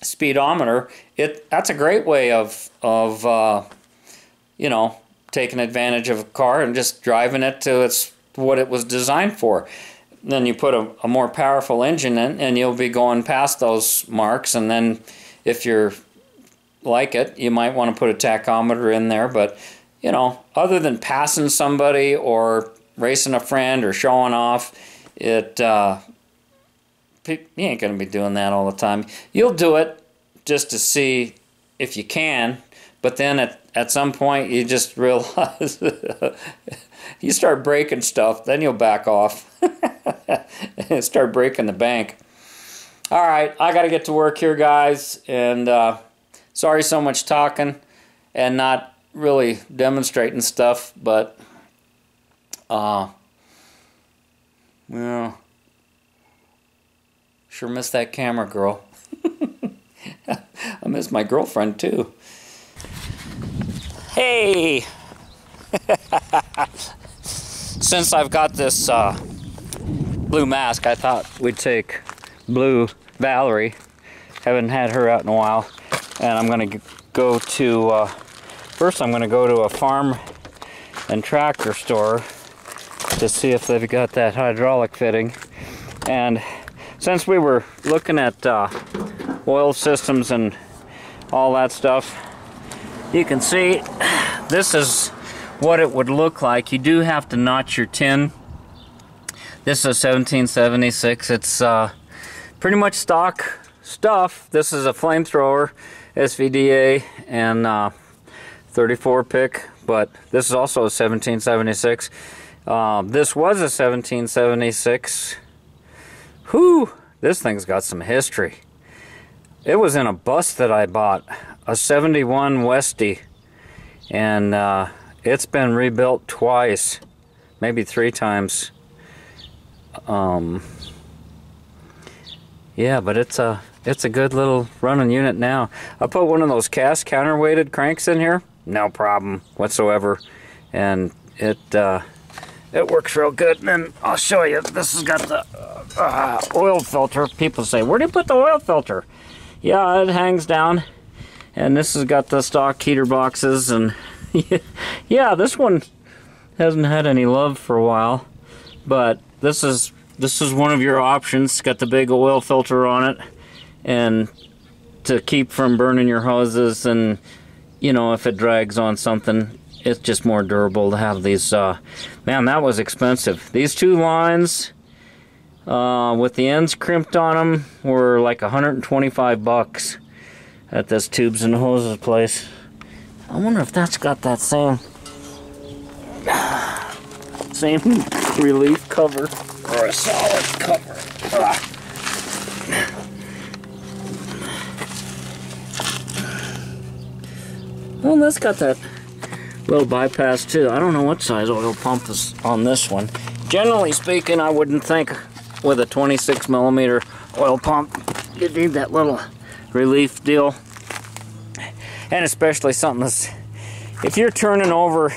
speedometer, it that's a great way of, of uh, you know, taking advantage of a car and just driving it to its what it was designed for. Then you put a, a more powerful engine in and you'll be going past those marks. And then if you're like it, you might want to put a tachometer in there, but you know, other than passing somebody or racing a friend or showing off, it uh, you ain't gonna be doing that all the time. You'll do it just to see if you can, but then at at some point you just realize you start breaking stuff, then you'll back off start breaking the bank. All right, I got to get to work here, guys, and uh, sorry so much talking and not really demonstrating stuff, but uh, well, sure miss that camera girl. I miss my girlfriend too. Hey! Since I've got this uh, blue mask, I thought we'd take Blue Valerie. Haven't had her out in a while. And I'm going to go to uh, First I'm going to go to a farm and tractor store to see if they've got that hydraulic fitting. And since we were looking at uh, oil systems and all that stuff, you can see this is what it would look like. You do have to notch your tin. This is 1776. It's uh, pretty much stock stuff. This is a flamethrower, SVDA, and uh, 34 pick, but this is also a 1776. Um, this was a 1776. Whew, this thing's got some history. It was in a bus that I bought, a 71 Westy, and uh, it's been rebuilt twice, maybe three times. Um, yeah, but it's a it's a good little running unit now. I put one of those cast counterweighted cranks in here. No problem whatsoever. And it uh, it works real good. And then I'll show you. This has got the uh, oil filter. People say where do you put the oil filter? Yeah it hangs down. And this has got the stock heater boxes. And yeah this one hasn't had any love for a while. But this is this is one of your options it's got the big oil filter on it and to keep from burning your hoses and you know, if it drags on something, it's just more durable to have these. Uh, man, that was expensive. These two lines uh, with the ends crimped on them were like 125 bucks at this tubes and hoses place. I wonder if that's got that same same relief cover or a solid cover. Ah. Well, that's got that little bypass too. I don't know what size oil pump is on this one. Generally speaking, I wouldn't think with a 26 millimeter oil pump you need that little relief deal. And especially something that's, if you're turning over,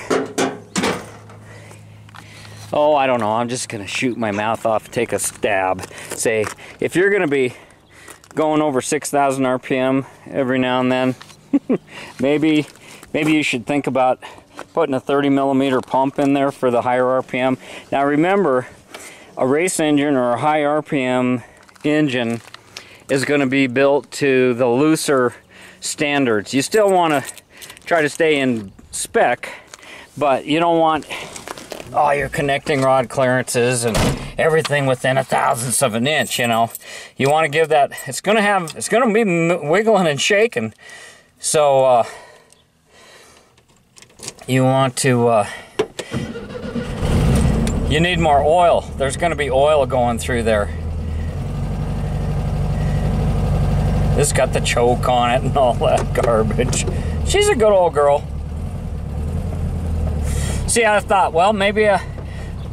oh, I don't know, I'm just gonna shoot my mouth off, take a stab. Say, if you're gonna be going over 6,000 RPM every now and then, maybe, maybe you should think about putting a 30 millimeter pump in there for the higher RPM. Now remember, a race engine or a high RPM engine is going to be built to the looser standards. You still want to try to stay in spec, but you don't want all your connecting rod clearances and everything within a thousandth of an inch, you know. You want to give that, it's going to have, it's going to be wiggling and shaking. So, uh, you want to, uh, you need more oil. There's going to be oil going through there. This got the choke on it and all that garbage. She's a good old girl. See, I thought, well, maybe uh,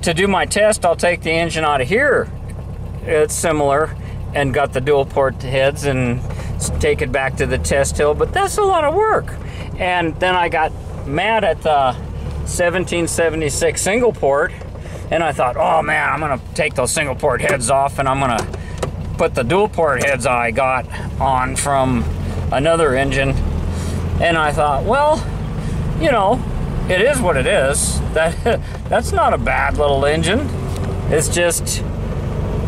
to do my test, I'll take the engine out of here. It's similar and got the dual port heads and take it back to the test hill, but that's a lot of work. And then I got mad at the 1776 single port and I thought, oh man, I'm gonna take those single port heads off and I'm gonna put the dual port heads I got on from another engine. And I thought, well, you know, it is what it is. That that's not a bad little engine. It's just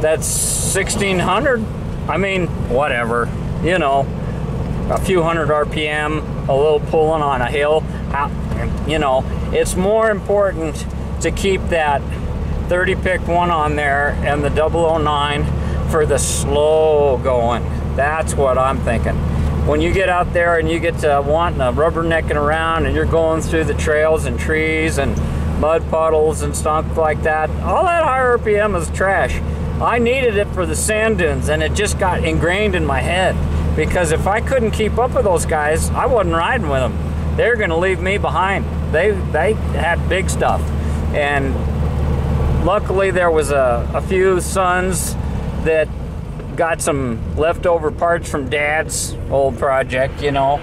that's 1600. I mean, whatever. You know, a few hundred RPM, a little pulling on a hill. You know, it's more important to keep that 30 pick one on there and the 009 for the slow going. That's what I'm thinking. When you get out there and you get to wanting a rubbernecking around and you're going through the trails and trees and mud puddles and stuff like that, all that high RPM is trash. I needed it for the sand dunes and it just got ingrained in my head because if I couldn't keep up with those guys, I wasn't riding with them. They're going to leave me behind. They they had big stuff, and luckily there was a, a few sons that got some leftover parts from dad's old project, you know,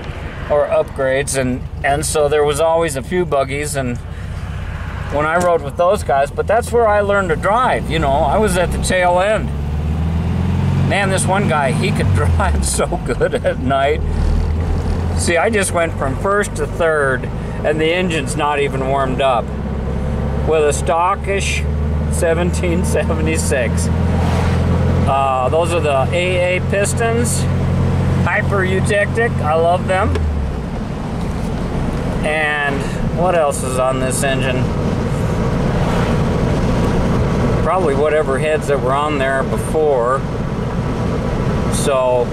or upgrades and and so there was always a few buggies and when I rode with those guys, but that's where I learned to drive, you know. I was at the tail end. Man, this one guy, he could drive so good at night. See, I just went from first to third and the engine's not even warmed up with a stockish 1776. Uh, those are the AA pistons, Hyper Eutectic. I love them. And what else is on this engine? Probably whatever heads that were on there before. So,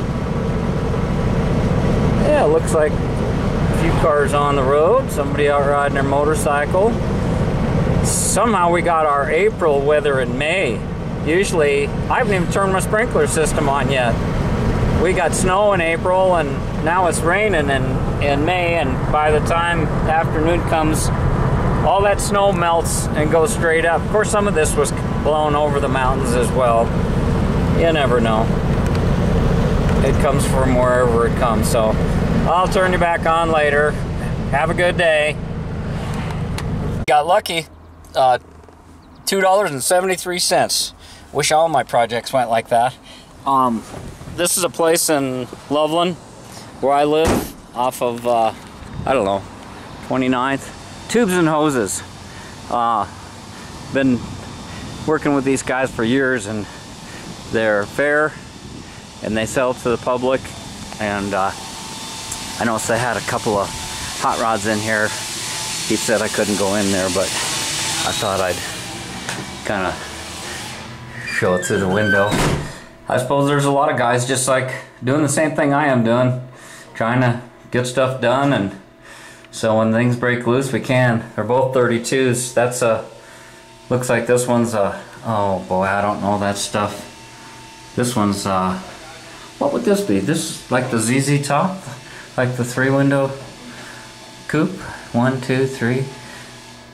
yeah, looks like a few cars on the road. Somebody out riding their motorcycle. Somehow we got our April weather in May. Usually, I haven't even turned my sprinkler system on yet. We got snow in April and now it's raining in, in May and by the time afternoon comes, all that snow melts and goes straight up. Of course, some of this was blown over the mountains as well. You never know. It comes from wherever it comes. So I'll turn you back on later. Have a good day. Got lucky. Uh, $2.73. Wish all my projects went like that. Um, this is a place in Loveland where I live off of, uh, I don't know, 29th. Tubes and hoses. Uh, been working with these guys for years and they're fair and they sell to the public and uh, I noticed they had a couple of hot rods in here. He said I couldn't go in there but I thought I'd kind of show it through the window. I suppose there's a lot of guys just like doing the same thing I am doing, trying to get stuff done and so when things break loose we can. They're both 32s. That's a, looks like this one's a, oh boy I don't know that stuff. This one's, uh, what would this be? This like the ZZ top? Like the three window coupe? One, two, three.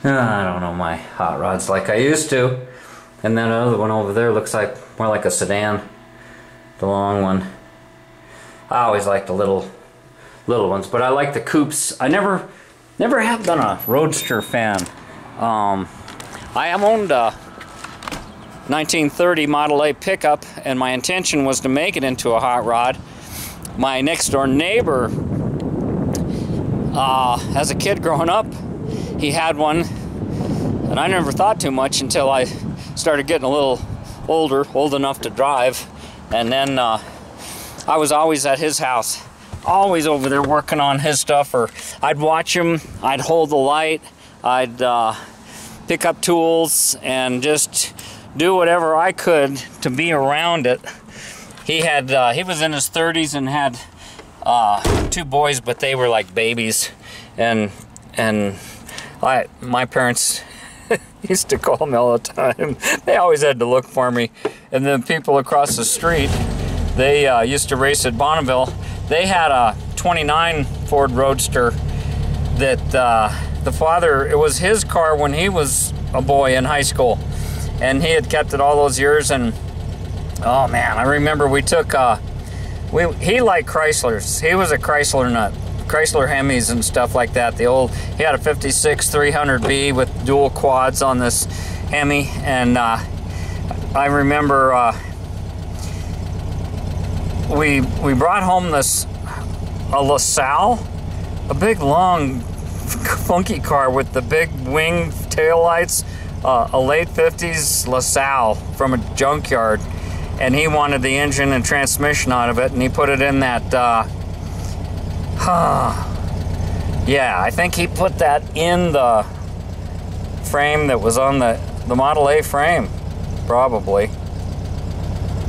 I don't know my hot rods like I used to. And then another one over there looks like more like a sedan. The long one. I always like the little little ones, but I like the coupes. I never never have been a Roadster fan. Um, I am owned a 1930 Model A pickup, and my intention was to make it into a hot rod. My next door neighbor, uh, as a kid growing up, he had one, and I never thought too much until I started getting a little older, old enough to drive, and then uh, I was always at his house, always over there working on his stuff, or I'd watch him, I'd hold the light, I'd uh, pick up tools, and just do whatever I could to be around it. He had, uh, he was in his 30s and had uh, two boys, but they were like babies, and and I, my parents used to call me all the time. They always had to look for me. And then people across the street, they uh, used to race at Bonneville. They had a 29 Ford Roadster that uh, the father, it was his car when he was a boy in high school. And he had kept it all those years. And oh man, I remember we took, uh, we, he liked Chryslers. He was a Chrysler nut. Chrysler Hemis and stuff like that. The old, he had a 56 300B with dual quads on this Hemi, and uh, I remember uh, we we brought home this a LaSalle, a big long funky car with the big wing tail lights, uh, a late 50s LaSalle from a junkyard, and he wanted the engine and transmission out of it, and he put it in that. Uh, yeah, I think he put that in the frame that was on the, the Model A frame, probably.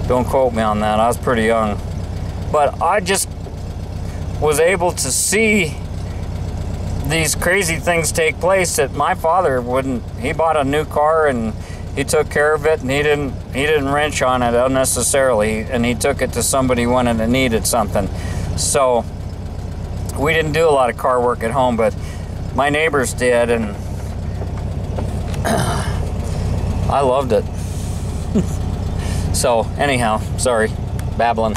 Don't quote me on that, I was pretty young. But I just was able to see these crazy things take place that my father wouldn't. He bought a new car and he took care of it and he didn't he didn't wrench on it unnecessarily and he took it to somebody when it needed something. So we didn't do a lot of car work at home, but my neighbors did, and I loved it. so, anyhow, sorry, babbling.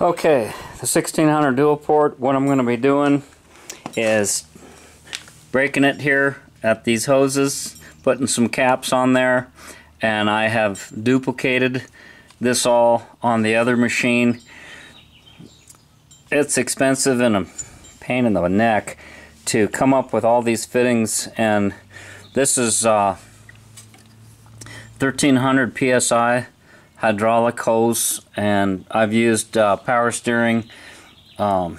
Okay, the 1600 dual port, what I'm going to be doing is breaking it here at these hoses, putting some caps on there, and I have duplicated this all on the other machine it's expensive and a pain in the neck to come up with all these fittings and this is uh, 1300 psi hydraulic hose and I've used uh, power steering um,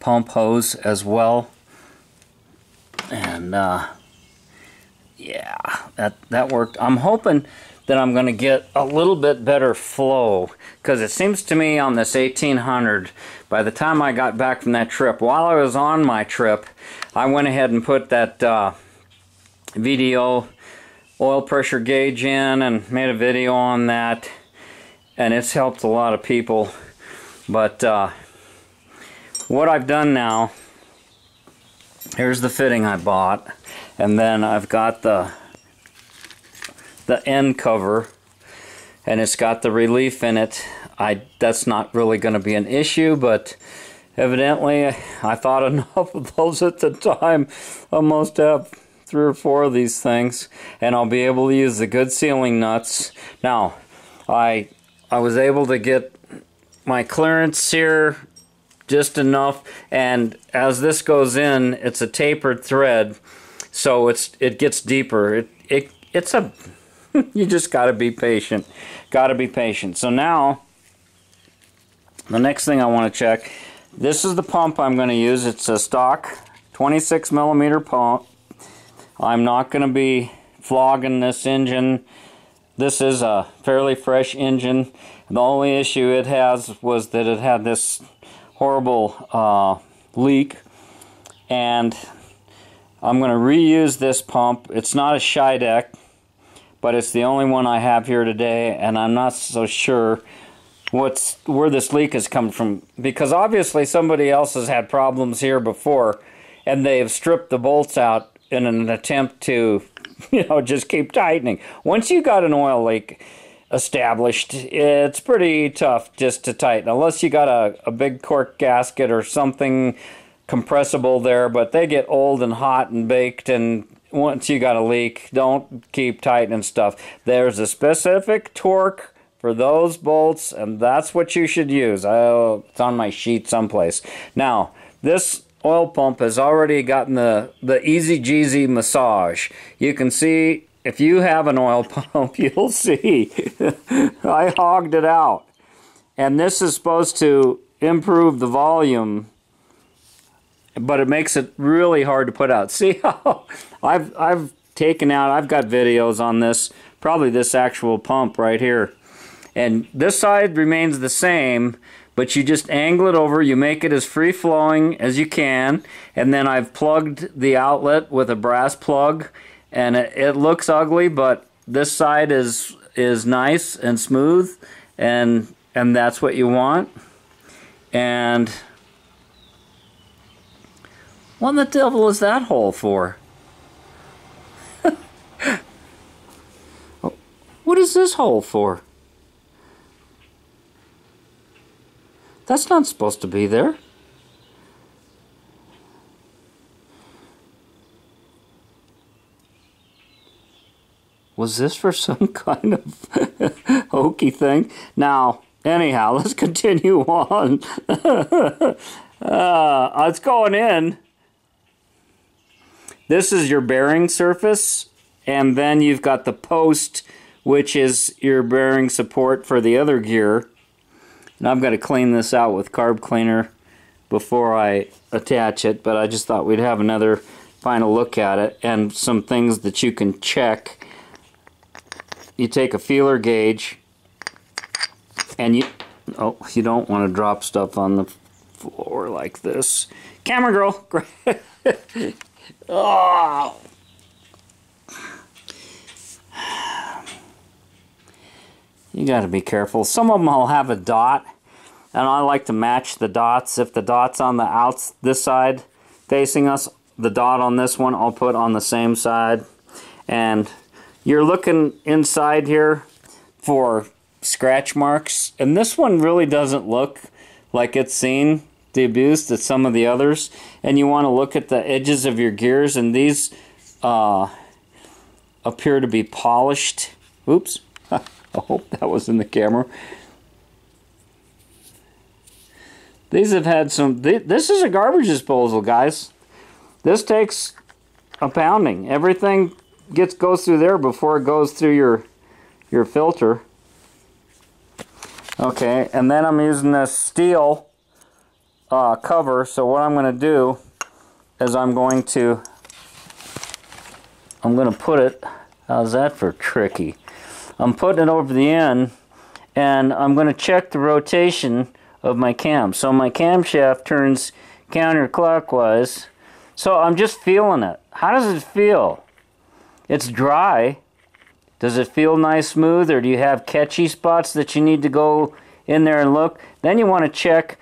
pump hose as well. And uh, yeah that that worked. I'm hoping that I'm going to get a little bit better flow. Because it seems to me on this 1800 by the time I got back from that trip while I was on my trip I went ahead and put that uh, VDO oil pressure gauge in and made a video on that and it's helped a lot of people. But uh, what I've done now here's the fitting I bought and then I've got the the end cover and it's got the relief in it. I That's not really going to be an issue, but evidently I thought enough of those at the time. I must have three or four of these things and I'll be able to use the good sealing nuts. Now, I I was able to get my clearance here just enough and as this goes in it's a tapered thread so it's it gets deeper it, it it's a you just got to be patient. Got to be patient. So now, the next thing I want to check, this is the pump I'm going to use. It's a stock 26 millimeter pump. I'm not going to be flogging this engine. This is a fairly fresh engine. The only issue it has was that it had this horrible uh, leak and I'm going to reuse this pump. It's not a Schadek but it's the only one I have here today and I'm not so sure what's where this leak is coming from because obviously somebody else has had problems here before and they have stripped the bolts out in an attempt to you know just keep tightening. Once you got an oil leak established, it's pretty tough just to tighten, unless you got a, a big cork gasket or something compressible there, but they get old and hot and baked and once you got a leak, don't keep tightening stuff. There's a specific torque for those bolts, and that's what you should use. Oh, it's on my sheet someplace. Now, this oil pump has already gotten the, the EZGZ massage. You can see, if you have an oil pump, you'll see. I hogged it out. And this is supposed to improve the volume but it makes it really hard to put out. See how I've I've taken out I've got videos on this probably this actual pump right here and this side remains the same but you just angle it over you make it as free flowing as you can and then I've plugged the outlet with a brass plug and it, it looks ugly but this side is is nice and smooth and and that's what you want and what the devil is that hole for? What is this hole for? That's not supposed to be there. Was this for some kind of hokey thing? Now, anyhow, let's continue on. uh, it's going in. This is your bearing surface, and then you've got the post, which is your bearing support for the other gear. And I've got to clean this out with carb cleaner before I attach it, but I just thought we'd have another final look at it and some things that you can check. You take a feeler gauge and you oh you don't want to drop stuff on the floor like this. Camera girl, Oh. You got to be careful. Some of them will have a dot, and I like to match the dots. If the dot's on the outs this side facing us, the dot on this one I'll put on the same side. And you're looking inside here for scratch marks, and this one really doesn't look like it's seen the abuse that some of the others and you want to look at the edges of your gears and these uh, appear to be polished oops I hope that was in the camera these have had some this is a garbage disposal guys this takes a pounding everything gets goes through there before it goes through your your filter okay and then I'm using this steel uh, cover. So what I'm going to do is I'm going to I'm going to put it. How's that for tricky? I'm putting it over the end, and I'm going to check the rotation of my cam. So my camshaft turns counterclockwise. So I'm just feeling it. How does it feel? It's dry. Does it feel nice smooth or do you have catchy spots that you need to go in there and look? Then you want to check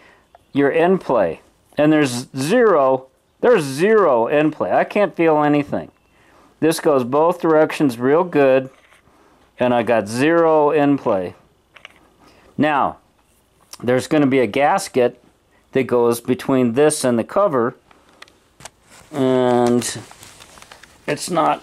your end play. And there's zero, there's zero end play. I can't feel anything. This goes both directions real good, and I got zero in play. Now, there's going to be a gasket that goes between this and the cover, and it's not,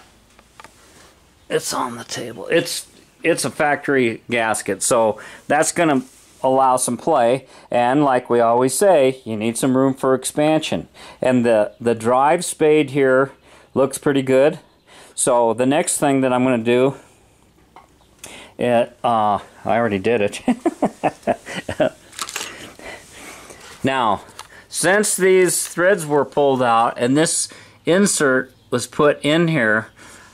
it's on the table. It's it's a factory gasket, so that's going to allow some play and like we always say you need some room for expansion and the the drive spade here looks pretty good so the next thing that I'm going to do it uh, I already did it now since these threads were pulled out and this insert was put in here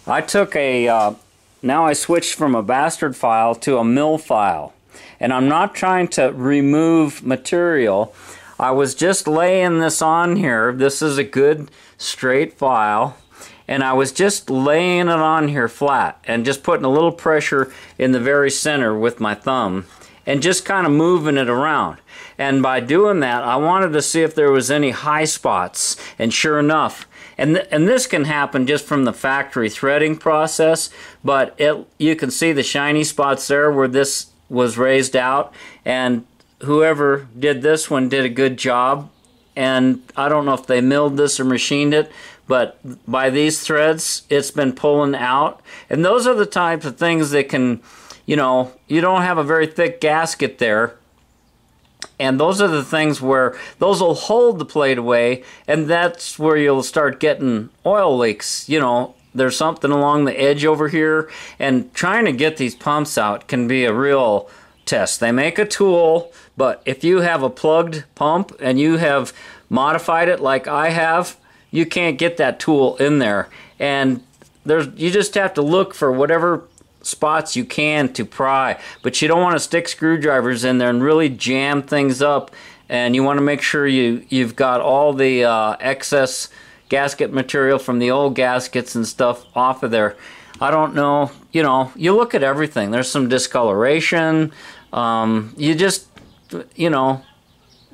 I took a uh, now I switched from a bastard file to a mill file and I'm not trying to remove material. I was just laying this on here. This is a good straight file. And I was just laying it on here flat and just putting a little pressure in the very center with my thumb and just kind of moving it around. And by doing that, I wanted to see if there was any high spots. And sure enough, and, th and this can happen just from the factory threading process, but it, you can see the shiny spots there where this was raised out. And whoever did this one did a good job. And I don't know if they milled this or machined it, but by these threads, it's been pulling out. And those are the types of things that can, you know, you don't have a very thick gasket there and those are the things where those will hold the plate away, and that's where you'll start getting oil leaks. You know, there's something along the edge over here, and trying to get these pumps out can be a real test. They make a tool, but if you have a plugged pump and you have modified it like I have, you can't get that tool in there. And there's you just have to look for whatever spots you can to pry, but you don't want to stick screwdrivers in there and really jam things up. And you want to make sure you, you've got all the uh, excess gasket material from the old gaskets and stuff off of there. I don't know, you know, you look at everything. There's some discoloration. Um, you just, you know,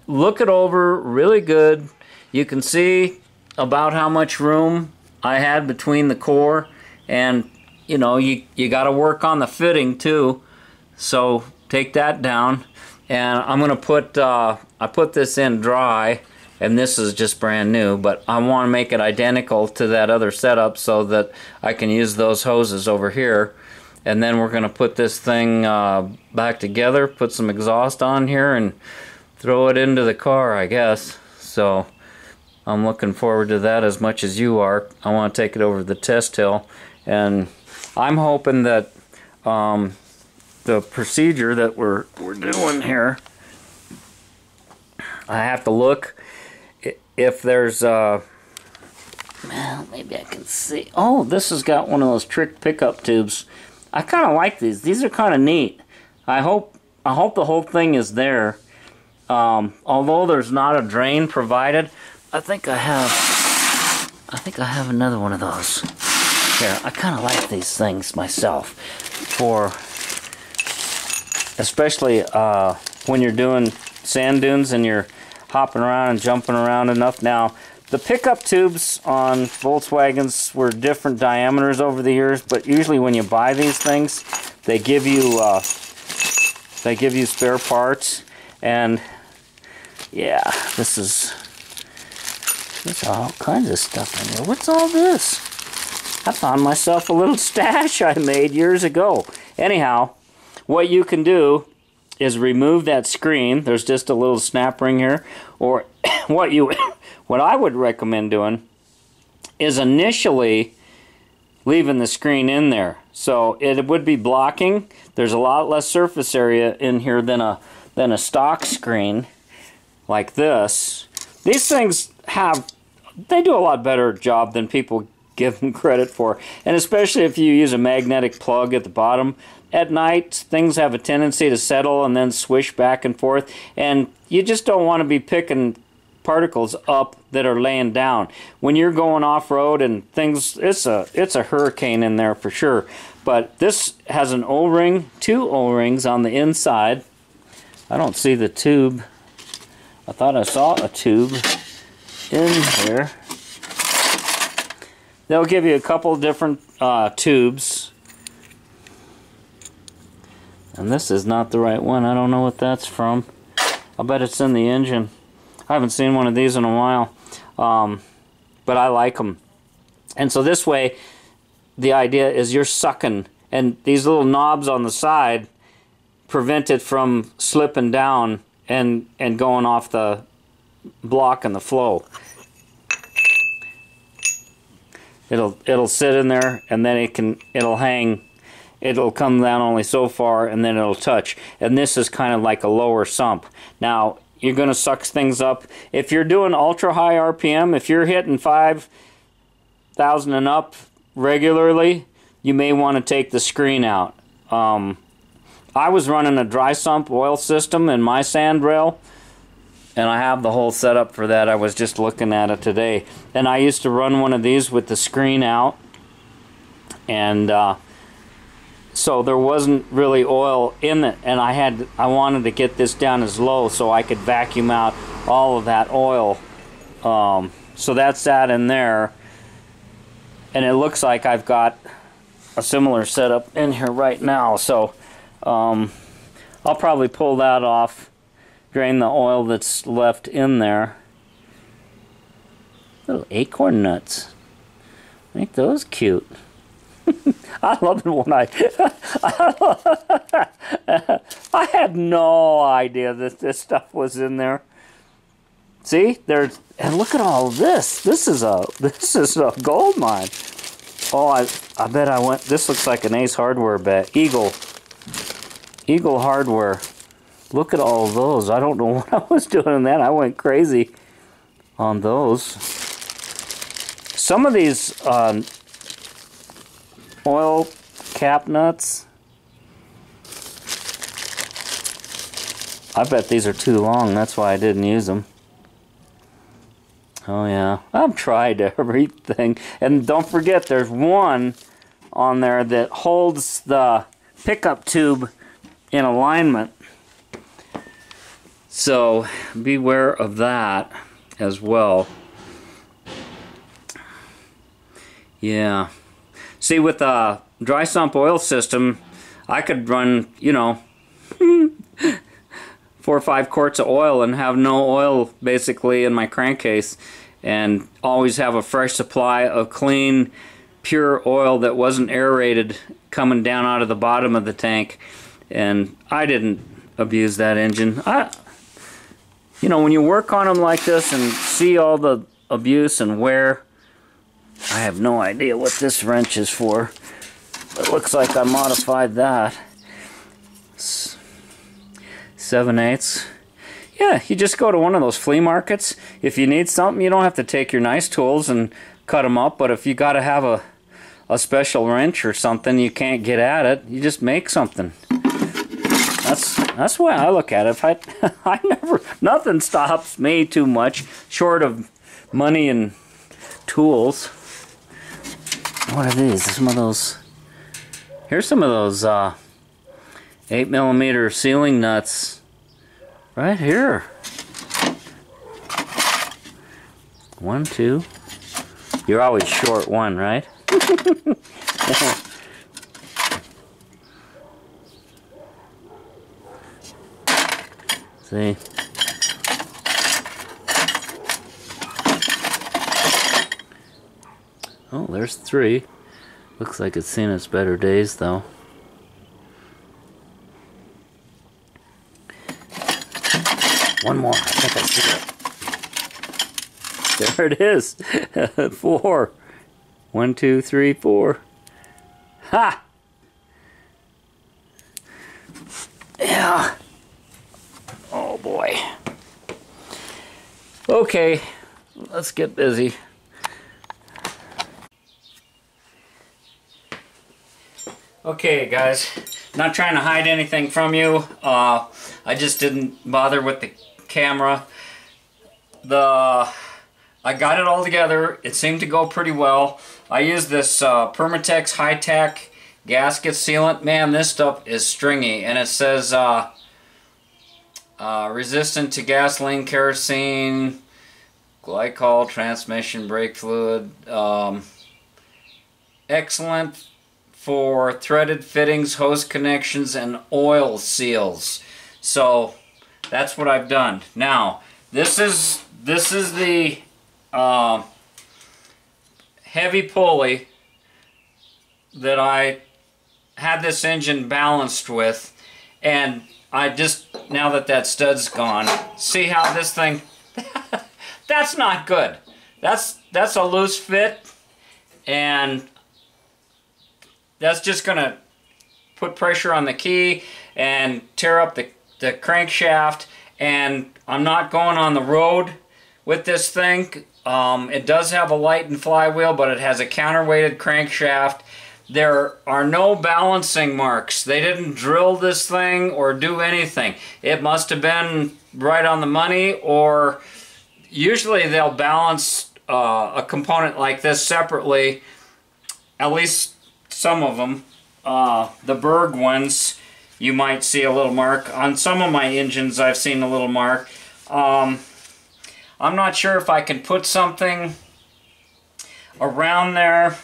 look it over really good. You can see about how much room I had between the core and you know, you, you got to work on the fitting too. So take that down. And I'm to put, uh, I put this in dry and this is just brand new, but I want to make it identical to that other setup so that I can use those hoses over here. And then we're to put this thing uh, back together, put some exhaust on here and throw it into the car, I guess. So I'm looking forward to that as much as you are. I want to take it over the test hill and I'm hoping that um, the procedure that we're, we're doing here, I have to look if there's, uh, well, maybe I can see. Oh, this has got one of those trick pickup tubes. I kind of like these. These are kind of neat. I hope I hope the whole thing is there. Um, although there's not a drain provided, I think I have. I think I have another one of those. Here, I kind of like these things myself for especially uh, when you're doing sand dunes and you're hopping around and jumping around enough. Now, the pickup tubes on Volkswagens were different diameters over the years, but usually when you buy these things, they give you uh, they give you spare parts, and yeah, this is there's all kinds of stuff in here. What's all this? I found myself a little stash I made years ago. Anyhow, what you can do is remove that screen. There's just a little snap ring here. Or what you, what I would recommend doing is initially leaving the screen in there. So it would be blocking. There's a lot less surface area in here than a than a stock screen like this. These things have they do a lot better job than people give them credit for. And especially if you use a magnetic plug at the bottom. At night, things have a tendency to settle and then swish back and forth. And you just don't want to be picking particles up that are laying down. When you're going off-road and things, it's a, it's a hurricane in there for sure. But this has an O-ring, two O-rings on the inside. I don't see the tube. I thought I saw a tube in here. They'll give you a couple different uh, tubes. And this is not the right one. I don't know what that's from. I bet it's in the engine. I haven't seen one of these in a while. Um, but I like them. And so this way, the idea is you're sucking. And these little knobs on the side prevent it from slipping down and, and going off the block and the flow. It'll it'll sit in there and then it can it'll hang. It'll come down only so far and then it'll touch. And this is kind of like a lower sump. Now you're going to suck things up. If you're doing ultra high rpm if you're hitting 5000 and up regularly you may want to take the screen out. Um, I was running a dry sump oil system in my sand rail and I have the whole setup for that. I was just looking at it today. And I used to run one of these with the screen out. And uh, so there wasn't really oil in it and I had I wanted to get this down as low so I could vacuum out all of that oil um, so that's that in there and it looks like I've got a similar setup in here right now so um, I'll probably pull that off drain the oil that's left in there little acorn nuts make those cute I love it when I. I had no idea that this stuff was in there. See, there's and look at all this. This is a this is a gold mine. Oh, I I bet I went. This looks like an Ace Hardware bet. Eagle. Eagle Hardware. Look at all those. I don't know what I was doing in that. I went crazy on those. Some of these um, oil cap nuts. I bet these are too long. That's why I didn't use them. Oh yeah, I've tried everything. And don't forget, there's one on there that holds the pickup tube in alignment. So beware of that as well. Yeah. See, with a dry sump oil system, I could run, you know, four or five quarts of oil and have no oil basically in my crankcase and always have a fresh supply of clean, pure oil that wasn't aerated coming down out of the bottom of the tank. And I didn't abuse that engine. I, you know, when you work on them like this and see all the abuse and wear, I have no idea what this wrench is for. It looks like I modified that. Seven eighths. Yeah, you just go to one of those flea markets. If you need something, you don't have to take your nice tools and cut them up. But if you got to have a, a special wrench or something, you can't get at it. You just make something. That's that's the way I look at it. If I I never nothing stops me too much short of money and tools. What are these? Some of those. Here's some of those uh, 8 millimeter sealing nuts right here. One, two. You're always short one, right? See? Oh, there's three. Looks like it's seen its better days, though. One more. I think I see it. There it is. four. One, two, three, four. Ha! Yeah. Oh boy. Okay, let's get busy. Okay guys, not trying to hide anything from you. Uh, I just didn't bother with the camera. The I got it all together. It seemed to go pretty well. I used this uh, Permatex high-tack gasket sealant. Man, this stuff is stringy. And it says uh, uh, resistant to gasoline, kerosene, glycol, transmission, brake fluid. Um, excellent for threaded fittings, hose connections, and oil seals. So that's what I've done. Now, this is this is the uh, heavy pulley that I had this engine balanced with, and I just now that that stud's gone, see how this thing. that's not good. That's that's a loose fit, and that's just to put pressure on the key and tear up the, the crankshaft. And I'm not going on the road with this thing. Um, it does have a lightened flywheel, but it has a counterweighted crankshaft. There are no balancing marks. They didn't drill this thing or do anything. It must have been right on the money or usually they'll balance uh, a component like this separately, at least some of them. uh, the Berg ones, you might see a little mark. On some of my engines, I've seen a little mark. Um, I'm not sure if I can put something around there.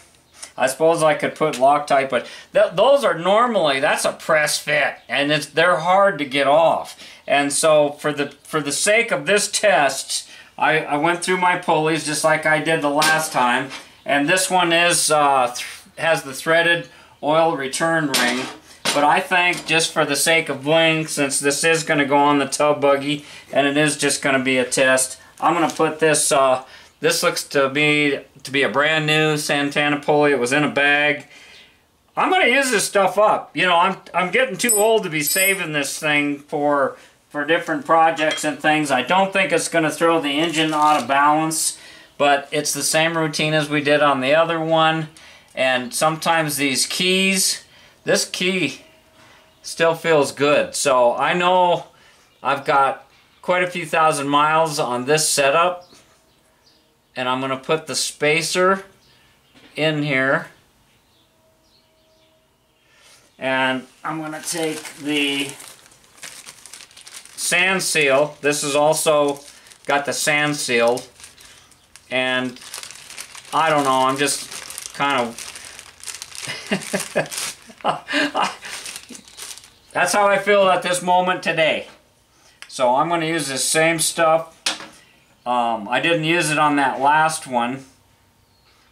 I suppose I could put Loctite, but th those are normally, that's a press fit, and it's they're hard to get off. And so for the for the sake of this test, I, I went through my pulleys just like I did the last time. And this one is uh, has the threaded oil return ring. But I think just for the sake of bling, since this is going to go on the tub buggy, and it is just going to be a test, I'm going to put this, uh, this looks to be, to be a brand new Santana pulley. It was in a bag. I'm going to use this stuff up. You know, I'm, I'm getting too old to be saving this thing for, for different projects and things. I don't think it's going to throw the engine out of balance, but it's the same routine as we did on the other one. And sometimes these keys, this key still feels good. So I know I've got quite a few thousand miles on this setup and I'm going to put the spacer in here. And I'm going to take the sand seal. This is also got the sand seal. And I don't know I'm just kind of that's how I feel at this moment today. So I'm going to use the same stuff. Um, I didn't use it on that last one,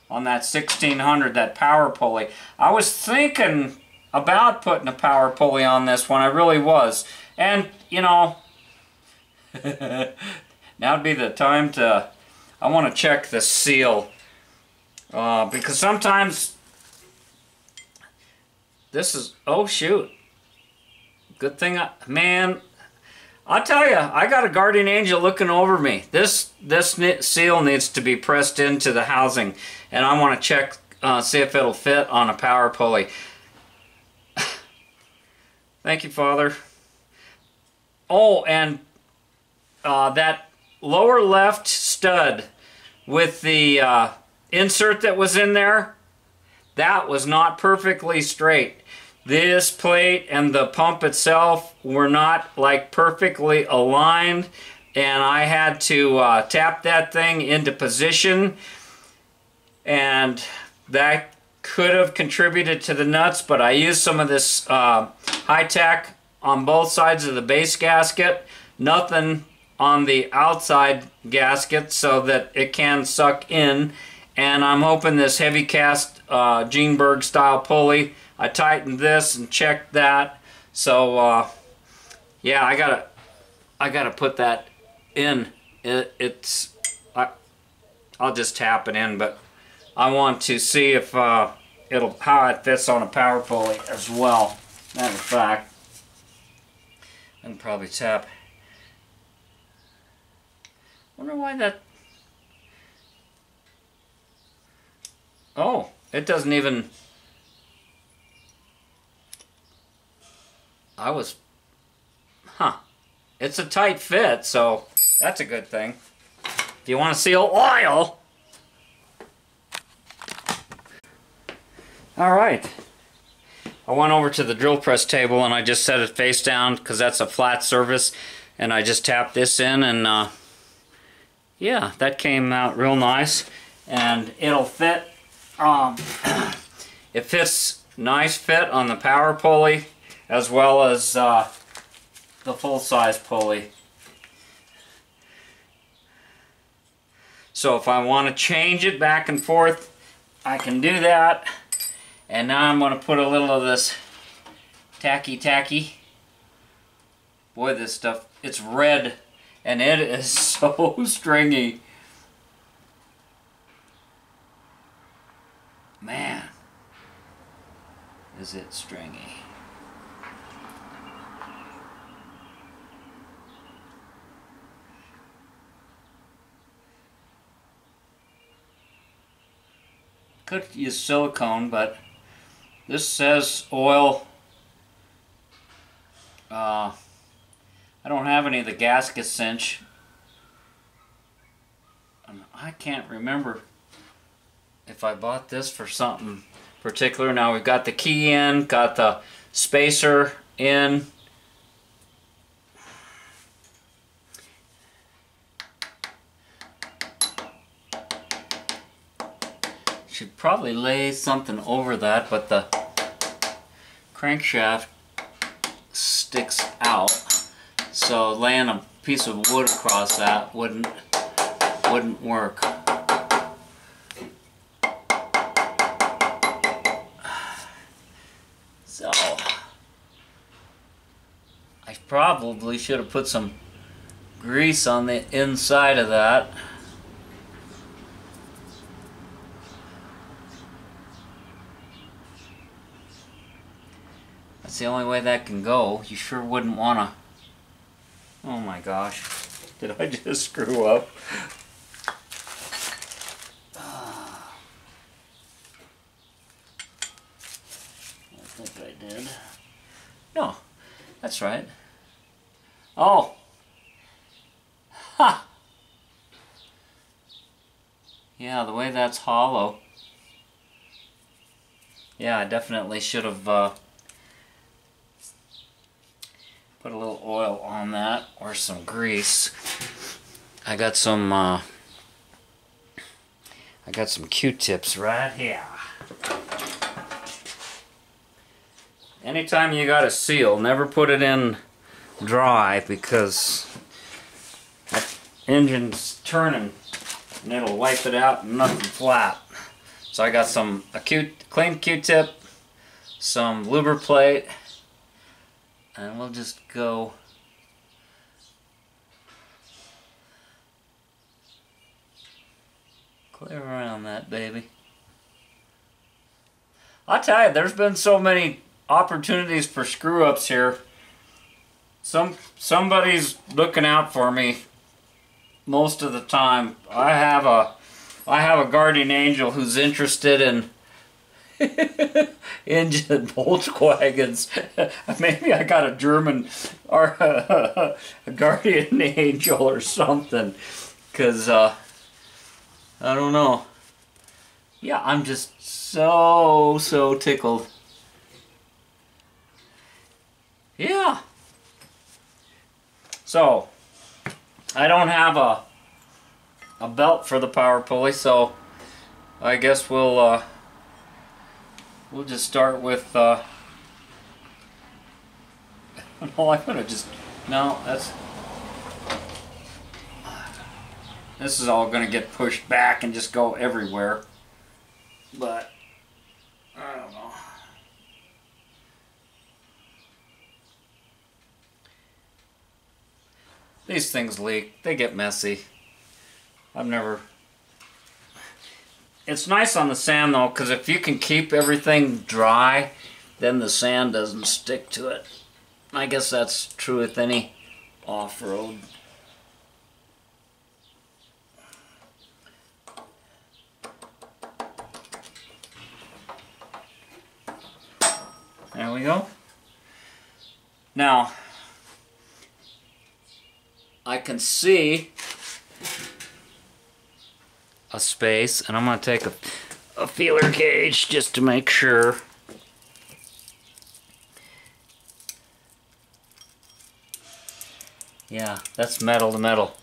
on that 1600, that power pulley. I was thinking about putting a power pulley on this one. I really was. And, you know, now would be the time to, I want to check the seal. Uh, because sometimes, this is, oh shoot. Good thing I, man, I'll tell you, I got a guardian angel looking over me. This this seal needs to be pressed into the housing, and I want to check, uh, see if it'll fit on a power pulley. Thank you, Father. Oh, and uh, that lower left stud with the uh, insert that was in there, that was not perfectly straight. This plate and the pump itself were not like perfectly aligned and I had to uh, tap that thing into position and that could have contributed to the nuts but I used some of this uh, high-tack on both sides of the base gasket. Nothing on the outside gasket so that it can suck in and I'm hoping this heavy cast uh, Berg style pulley I tightened this and checked that. So uh, yeah, I gotta I gotta put that in. It, it's I, I'll just tap it in, but I want to see if uh, it'll how it fits on a power pulley as well. Matter of fact, I can probably tap. Wonder why that. Oh, it doesn't even. I was, huh. It's a tight fit, so that's a good thing. If you want to seal oil. All right. I went over to the drill press table and I just set it face down because that's a flat surface and I just tapped this in and uh, yeah that came out real nice and it'll fit um, it fits nice fit on the power pulley as well as uh, the full-size pulley. So if I want to change it back and forth, I can do that. And now I'm going to put a little of this tacky tacky. Boy, this stuff, it's red and it is so stringy. Man, is it stringy. Could use silicone, but this says oil. Uh, I don't have any of the gasket cinch. I can't remember if I bought this for something particular. Now we've got the key in, got the spacer in. Should probably lay something over that, but the crankshaft sticks out. So laying a piece of wood across that wouldn't wouldn't work. So I probably should have put some grease on the inside of that. That's the only way that can go. You sure wouldn't want to. Oh my gosh. Did I just screw up? I think I did. No, that's right. Oh. Ha! Yeah, the way that's hollow. Yeah, I definitely should have uh, put a little oil on that or some grease. I got some uh, I got some Q-tips right here. Anytime you got a seal, never put it in dry because engine's turning and it'll wipe it out and nothing flat. So I got some a Q, clean Q-tip, some Lubriplate, and we'll just go clear around that baby. I tell you, there's been so many opportunities for screw ups here. Some somebody's looking out for me most of the time. I have a I have a guardian angel who's interested in engine Volkswagens. Maybe I got a German or a, a guardian angel or something. Cause uh, I don't know. Yeah, I'm just so so tickled. Yeah. So, I don't have a a belt for the power pulley, so I guess we'll uh, we'll just start with. Uh, I'm gonna just no. That's this is all gonna get pushed back and just go everywhere, but I don't know. These things leak. They get messy. I've never... It's nice on the sand though, because if you can keep everything dry, then the sand doesn't stick to it. I guess that's true with any off-road. There we go. Now, I can see a space and I'm going to take a, a feeler gauge just to make sure. Yeah, that's metal to metal.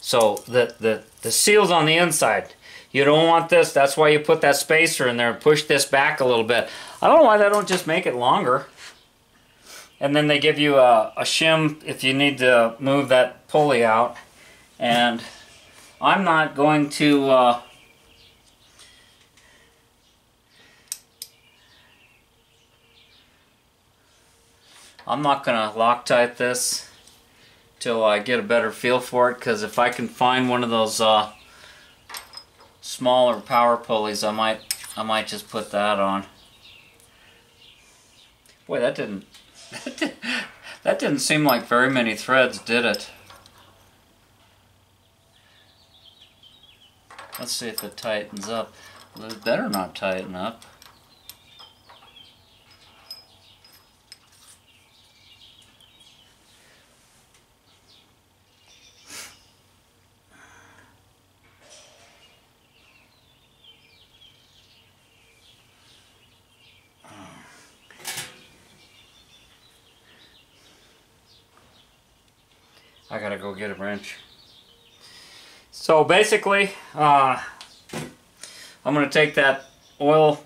So the, the, the seal's on the inside. You don't want this, that's why you put that spacer in there and push this back a little bit. I don't know why they don't just make it longer. And then they give you a, a shim if you need to move that pulley out. And I'm not going to... Uh, I'm not going to Loctite this till I get a better feel for it because if I can find one of those uh, smaller power pulleys I might I might just put that on. Boy that didn't that didn't seem like very many threads, did it? Let's see if it tightens up. It better not tighten up. I gotta go get a wrench. So basically, uh, I'm gonna take that oil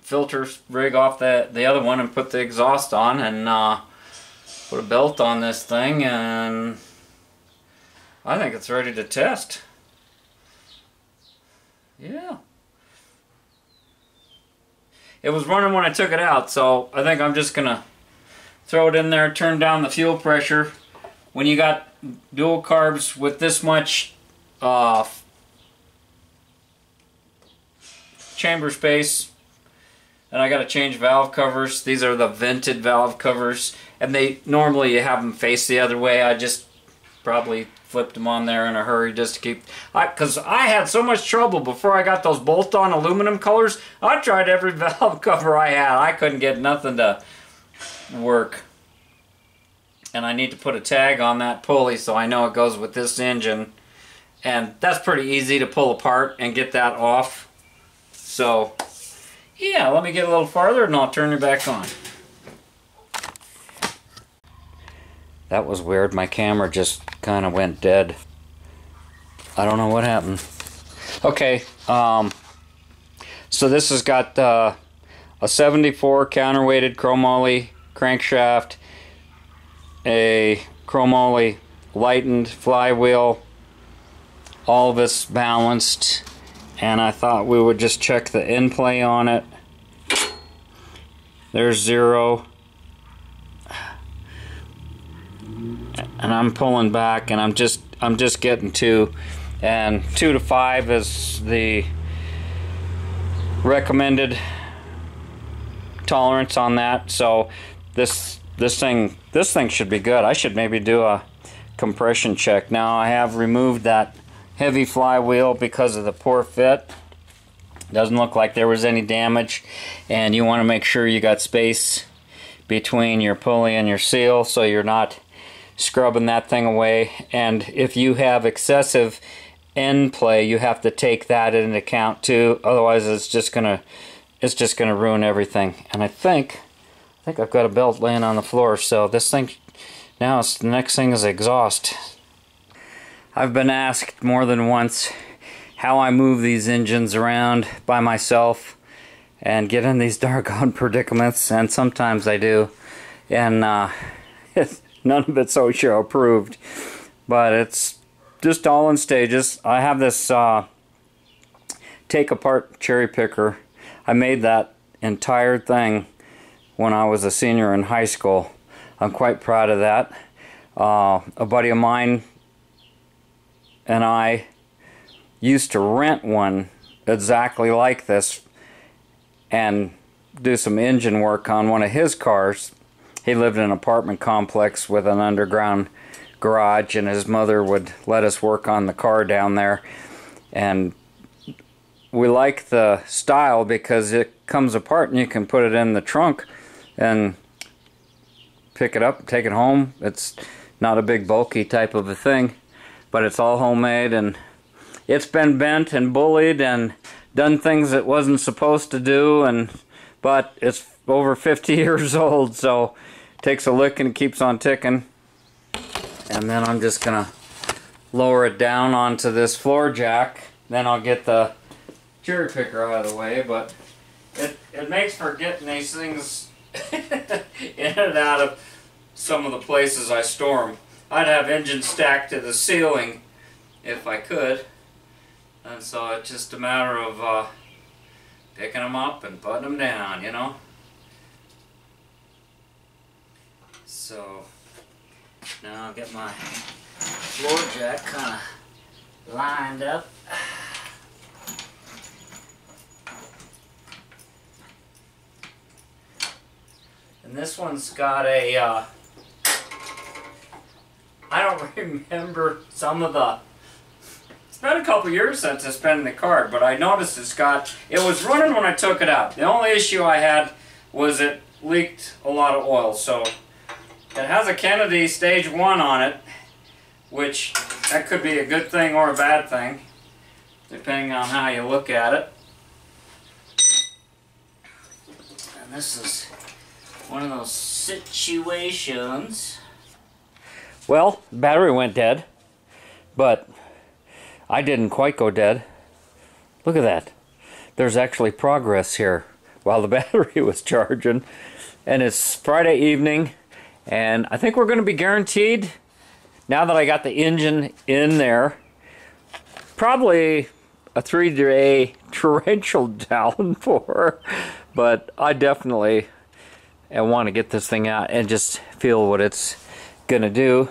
filter rig off the, the other one and put the exhaust on and uh, put a belt on this thing and I think it's ready to test. Yeah. It was running when I took it out, so I think I'm just gonna throw it in there, turn down the fuel pressure. When you got dual carbs with this much uh, chamber space, and I got to change valve covers. These are the vented valve covers, and they normally you have them face the other way. I just probably flipped them on there in a hurry just to keep because I, I, had so much trouble before I got those bolt-on aluminum colors. I tried every valve cover I had. I couldn't get nothing to work. And I need to put a tag on that pulley so I know it goes with this engine and that's pretty easy to pull apart and get that off so yeah let me get a little farther and I'll turn it back on That was weird. My camera just kind of went dead. I don't know what happened. Okay, um, so this has got uh, a 74 counterweighted chromoly crankshaft, a chromoly lightened flywheel, all this balanced, and I thought we would just check the in play on it. There's zero. and I'm pulling back and I'm just I'm just getting two and two to five is the recommended tolerance on that so this this thing this thing should be good I should maybe do a compression check now I have removed that heavy flywheel because of the poor fit doesn't look like there was any damage and you want to make sure you got space between your pulley and your seal so you're not scrubbing that thing away. And if you have excessive end play, you have to take that into account too. Otherwise, it's just gonna it's just gonna ruin everything. And I think I think I've got a belt laying on the floor. So this thing now it's the next thing is exhaust. I've been asked more than once how I move these engines around by myself and get in these doggone predicaments, and sometimes I do. And uh, None of it's OSHA approved, but it's just all in stages. I have this uh, take apart cherry picker. I made that entire thing when I was a senior in high school. I'm quite proud of that. Uh, a buddy of mine and I used to rent one exactly like this and do some engine work on one of his cars. He lived in an apartment complex with an underground garage and his mother would let us work on the car down there. And we like the style because it comes apart and you can put it in the trunk and pick it up take it home. It's not a big bulky type of a thing but it's all homemade and it's been bent and bullied and done things it wasn't supposed to do and but it's over 50 years old so takes a lick and keeps on ticking. And then I'm just gonna lower it down onto this floor jack. Then I'll get the cherry picker out of the way, but it, it makes for getting these things in and out of some of the places I store them. I'd have engines stacked to the ceiling if I could. And so it's just a matter of uh, picking them up and putting them down, you know. So now I'll get my floor jack kind of lined up. And this one's got a, uh, I don't remember some of the, it's been a couple years since it's been in the cart, but I noticed it's got, it was running when I took it out. The only issue I had was it leaked a lot of oil, so it has a Kennedy Stage 1 on it, which that could be a good thing or a bad thing, depending on how you look at it. And this is one of those situations. Well, battery went dead, but I didn't quite go dead. Look at that. There's actually progress here while the battery was charging. And it's Friday evening, and I think we're going to be guaranteed, now that I got the engine in there, probably a three day torrential downpour. But I definitely want to get this thing out and just feel what it's going to do.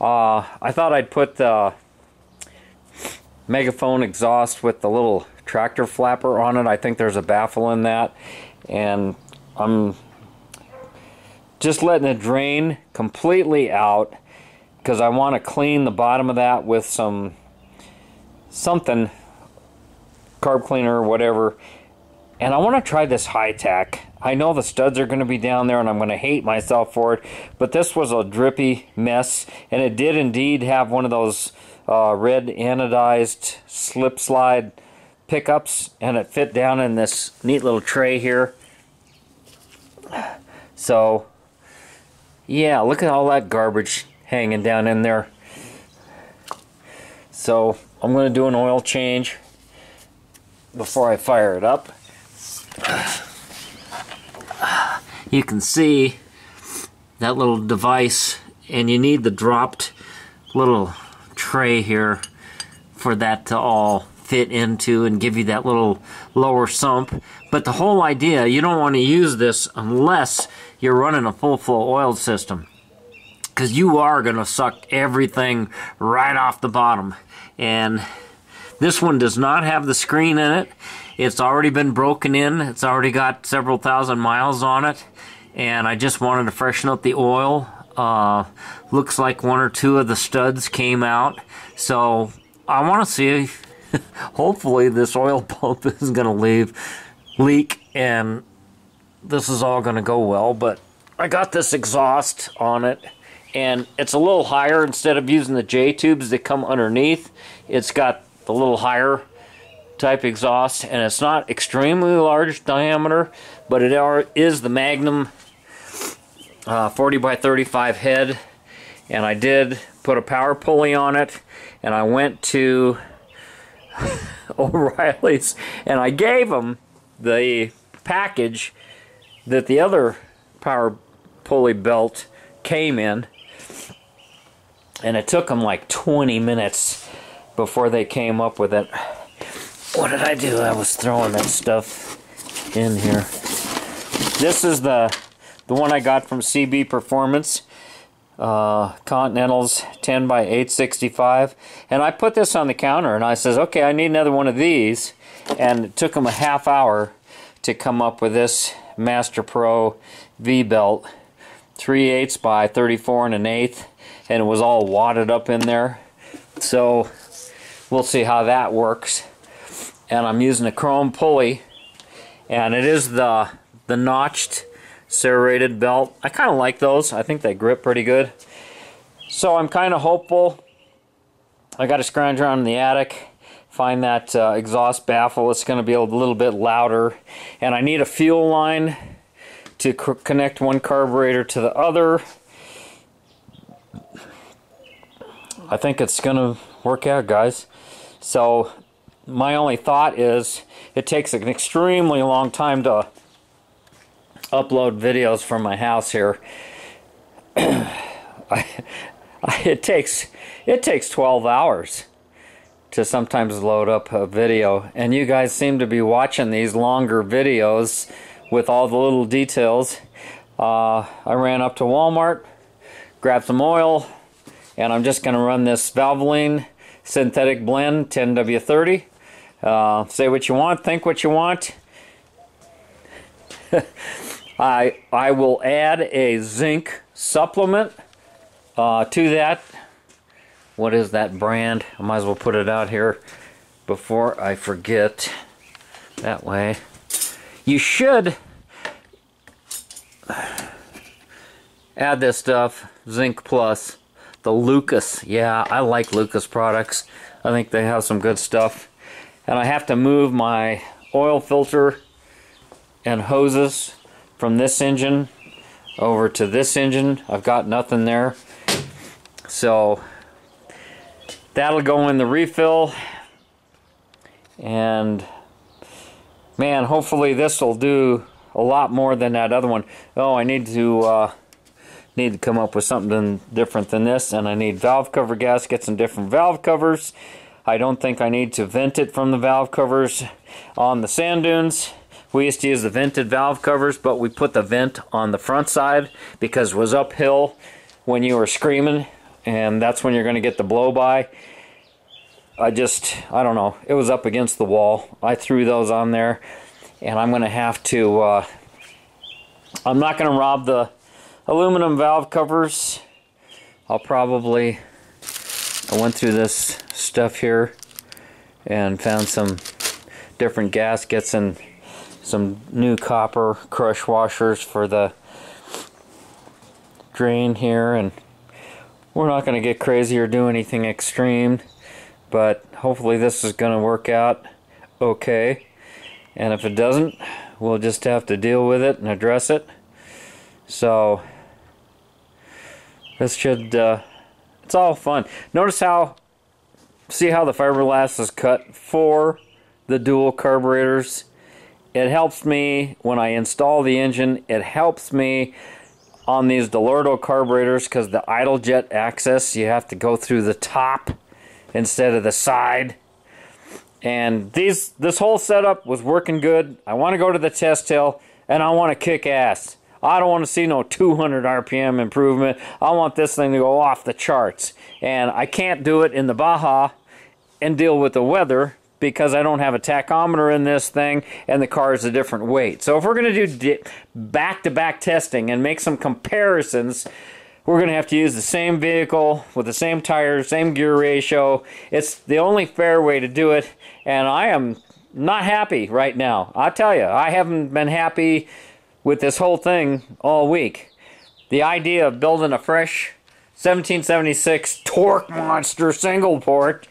Uh, I thought I'd put the megaphone exhaust with the little tractor flapper on it. I think there's a baffle in that. And I'm just letting it drain completely out because I want to clean the bottom of that with some something carb cleaner or whatever and I want to try this high-tack. I know the studs are going to be down there and I'm going to hate myself for it, but this was a drippy mess, and it did indeed have one of those uh, red anodized slip slide pickups, and it fit down in this neat little tray here. So, yeah, look at all that garbage hanging down in there. So, I'm going to do an oil change before I fire it up. You can see that little device and you need the dropped little tray here for that to all fit into and give you that little lower sump. But the whole idea, you don't want to use this unless you're running a full flow oil system. Because you are going to suck everything right off the bottom. And this one does not have the screen in it. It's already been broken in. It's already got several thousand miles on it. And I just wanted to freshen up the oil. Uh, looks like one or two of the studs came out. So I want to see, hopefully this oil pump isn't going to leave leak and this is all going to go well. But I got this exhaust on it and it's a little higher instead of using the J tubes that come underneath. It's got the little higher type exhaust and it's not extremely large diameter but it are, is the Magnum uh, 40 by 35 head and I did put a power pulley on it and I went to O'Reilly's and I gave them the package that the other power pulley belt came in and it took them like 20 minutes before they came up with it what did I do? I was throwing that stuff in here. This is the the one I got from CB Performance. Uh, Continentals 10 by 865 and I put this on the counter and I says okay I need another one of these. And it took them a half hour to come up with this Master Pro V-belt 3 eighths by 34 and an eighth and it was all wadded up in there. So we'll see how that works. And I'm using a chrome pulley and it is the the notched serrated belt. I kind of like those. I think they grip pretty good. So I'm kind of hopeful. I got to scrounge around in the attic find that uh, exhaust baffle. It's going to be a little bit louder. And I need a fuel line to connect one carburetor to the other. I think it's gonna work out guys. So my only thought is it takes an extremely long time to upload videos from my house here. I, I, it takes it takes 12 hours to sometimes load up a video and you guys seem to be watching these longer videos with all the little details. Uh, I ran up to Walmart, grabbed some oil, and I'm just going to run this Valvoline synthetic blend 10W30 uh, say what you want, think what you want. I, I will add a zinc supplement uh, to that. What is that brand? I might as well put it out here before I forget. That way. You should add this stuff, Zinc Plus, the Lucas. Yeah, I like Lucas products. I think they have some good stuff and I have to move my oil filter and hoses from this engine over to this engine. I've got nothing there. So that'll go in the refill. And man, hopefully this will do a lot more than that other one. Oh, I need to uh, need to come up with something different than this, and I need valve cover gaskets and different valve covers. I don't think I need to vent it from the valve covers on the sand dunes. We used to use the vented valve covers, but we put the vent on the front side because it was uphill when you were screaming, and that's when you're going to get the blow by. I just, I don't know, it was up against the wall. I threw those on there, and I'm going to have to, uh, I'm not going to rob the aluminum valve covers. I'll probably, I went through this stuff here and found some different gaskets and some new copper crush washers for the drain here and we're not going to get crazy or do anything extreme but hopefully this is going to work out okay. And if it doesn't we'll just have to deal with it and address it. So this should uh, it's all fun. Notice how see how the fiberglass is cut for the dual carburetors it helps me when I install the engine. It helps me on these Dellorto carburetors because the idle jet access, you have to go through the top instead of the side. And these this whole setup was working good. I want to go to the test hill and I want to kick ass. I don't want to see no 200 RPM improvement. I want this thing to go off the charts. And I can't do it in the Baja and deal with the weather because I don't have a tachometer in this thing and the car is a different weight. So if we're going to do back-to-back -back testing and make some comparisons, we're going to have to use the same vehicle with the same tires, same gear ratio. It's the only fair way to do it, and I am not happy right now. I tell you, I haven't been happy with this whole thing all week. The idea of building a fresh 1776 torque monster single port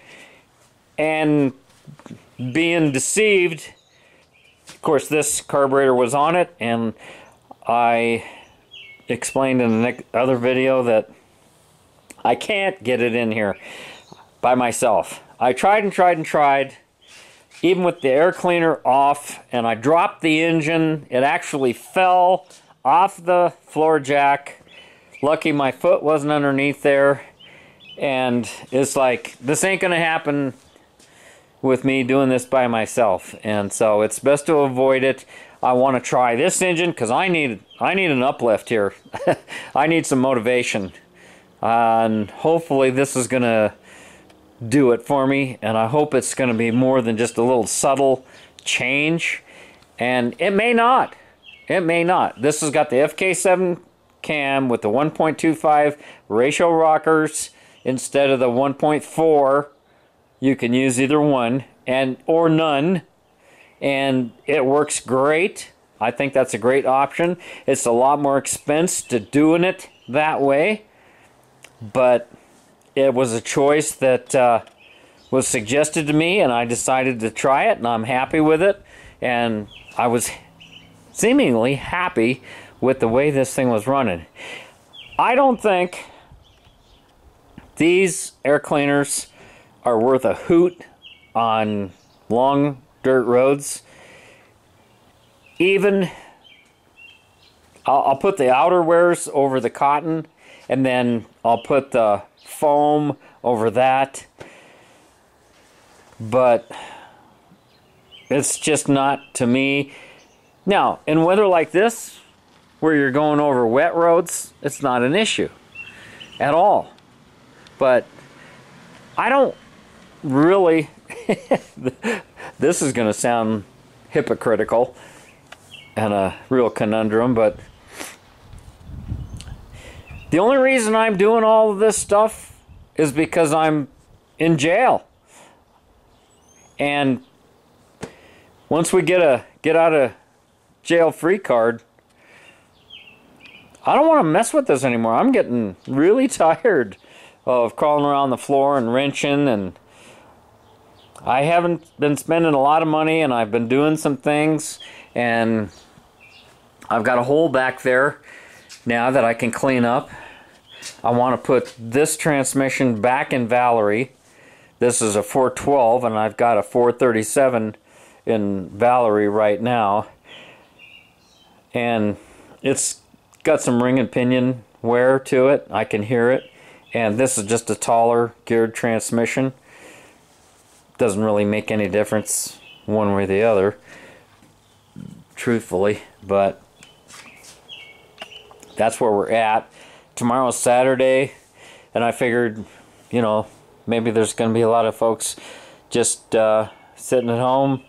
and being deceived. Of course, this carburetor was on it, and I explained in the other video that I can't get it in here by myself. I tried and tried and tried, even with the air cleaner off, and I dropped the engine. It actually fell off the floor jack. Lucky my foot wasn't underneath there. And it's like, this ain't going to happen with me doing this by myself. And so it's best to avoid it. I want to try this engine because I need I need an uplift here. I need some motivation. And hopefully this is gonna do it for me. And I hope it's gonna be more than just a little subtle change. And it may not. It may not. This has got the FK7 cam with the 1.25 ratio rockers instead of the 1.4 you can use either one and or none and it works great. I think that's a great option. It's a lot more expense to doing it that way, but it was a choice that uh, was suggested to me, and I decided to try it, and I'm happy with it. And I was seemingly happy with the way this thing was running. I don't think these air cleaners are worth a hoot on long dirt roads. Even, I'll, I'll put the outerwears over the cotton and then I'll put the foam over that. But it's just not to me. Now, in weather like this, where you're going over wet roads, it's not an issue at all. But I don't really, this is going to sound hypocritical and a real conundrum, but the only reason I'm doing all of this stuff is because I'm in jail. And once we get a get out of jail free card, I don't want to mess with this anymore. I'm getting really tired of crawling around the floor and wrenching and I haven't been spending a lot of money and I've been doing some things and I've got a hole back there now that I can clean up I want to put this transmission back in Valerie. This is a 412 and I've got a 437 in Valerie right now. And it's got some ring and pinion wear to it. I can hear it. And this is just a taller geared transmission. Doesn't really make any difference one way or the other, truthfully. But that's where we're at. Tomorrow's Saturday, and I figured, you know, maybe there's going to be a lot of folks just uh, sitting at home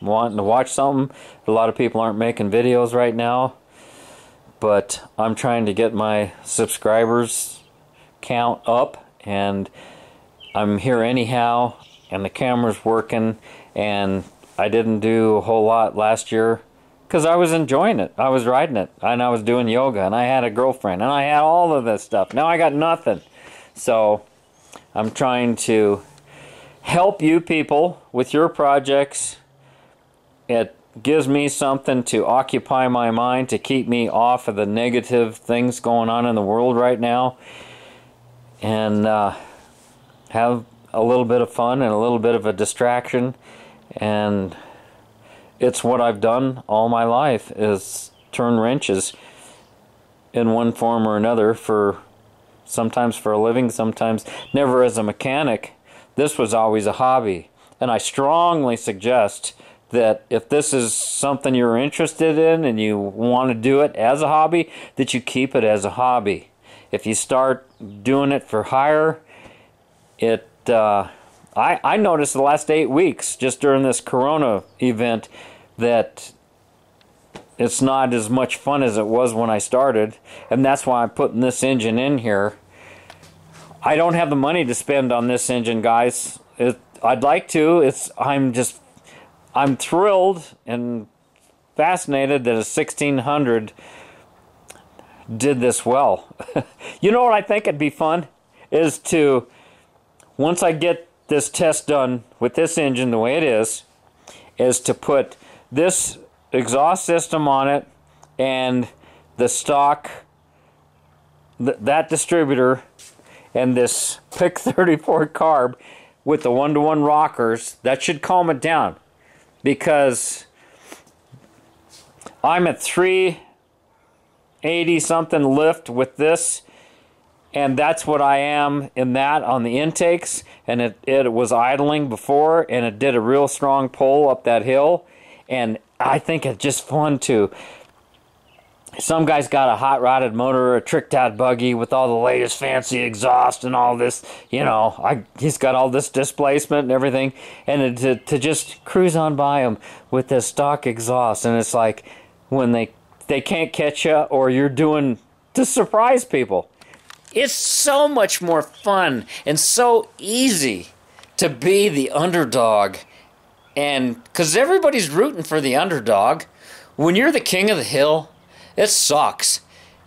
wanting to watch something. A lot of people aren't making videos right now, but I'm trying to get my subscribers count up, and I'm here anyhow, and the camera's working, and I didn't do a whole lot last year because I was enjoying it. I was riding it, and I was doing yoga, and I had a girlfriend, and I had all of this stuff. Now I got nothing. So I'm trying to help you people with your projects. It gives me something to occupy my mind to keep me off of the negative things going on in the world right now and uh, have a little bit of fun and a little bit of a distraction and it's what I've done all my life is turn wrenches in one form or another for sometimes for a living, sometimes never as a mechanic. This was always a hobby. And I strongly suggest that if this is something you're interested in and you want to do it as a hobby, that you keep it as a hobby. If you start doing it for hire, it uh, I, I noticed the last eight weeks, just during this Corona event, that it's not as much fun as it was when I started. And that's why I'm putting this engine in here. I don't have the money to spend on this engine, guys. It, I'd like to. It's I'm just I'm thrilled and fascinated that a 1600 did this well. you know what I think it'd be fun is to once I get this test done with this engine the way it is, is to put this exhaust system on it and the stock, th that distributor, and this PIC 34 carb with the one-to-one -one rockers, that should calm it down. Because I'm at 380 something lift with this and that's what I am in that on the intakes. And it, it was idling before and it did a real strong pull up that hill. And I think it's just fun to some guy's got a hot rodded motor, a tricked out buggy with all the latest fancy exhaust and all this, you know, I, he's got all this displacement and everything, and to, to just cruise on by him with this stock exhaust, and it's like when they they can't catch you or you're doing to surprise people. It's so much more fun and so easy to be the underdog. And because everybody's rooting for the underdog, when you're the king of the hill, it sucks.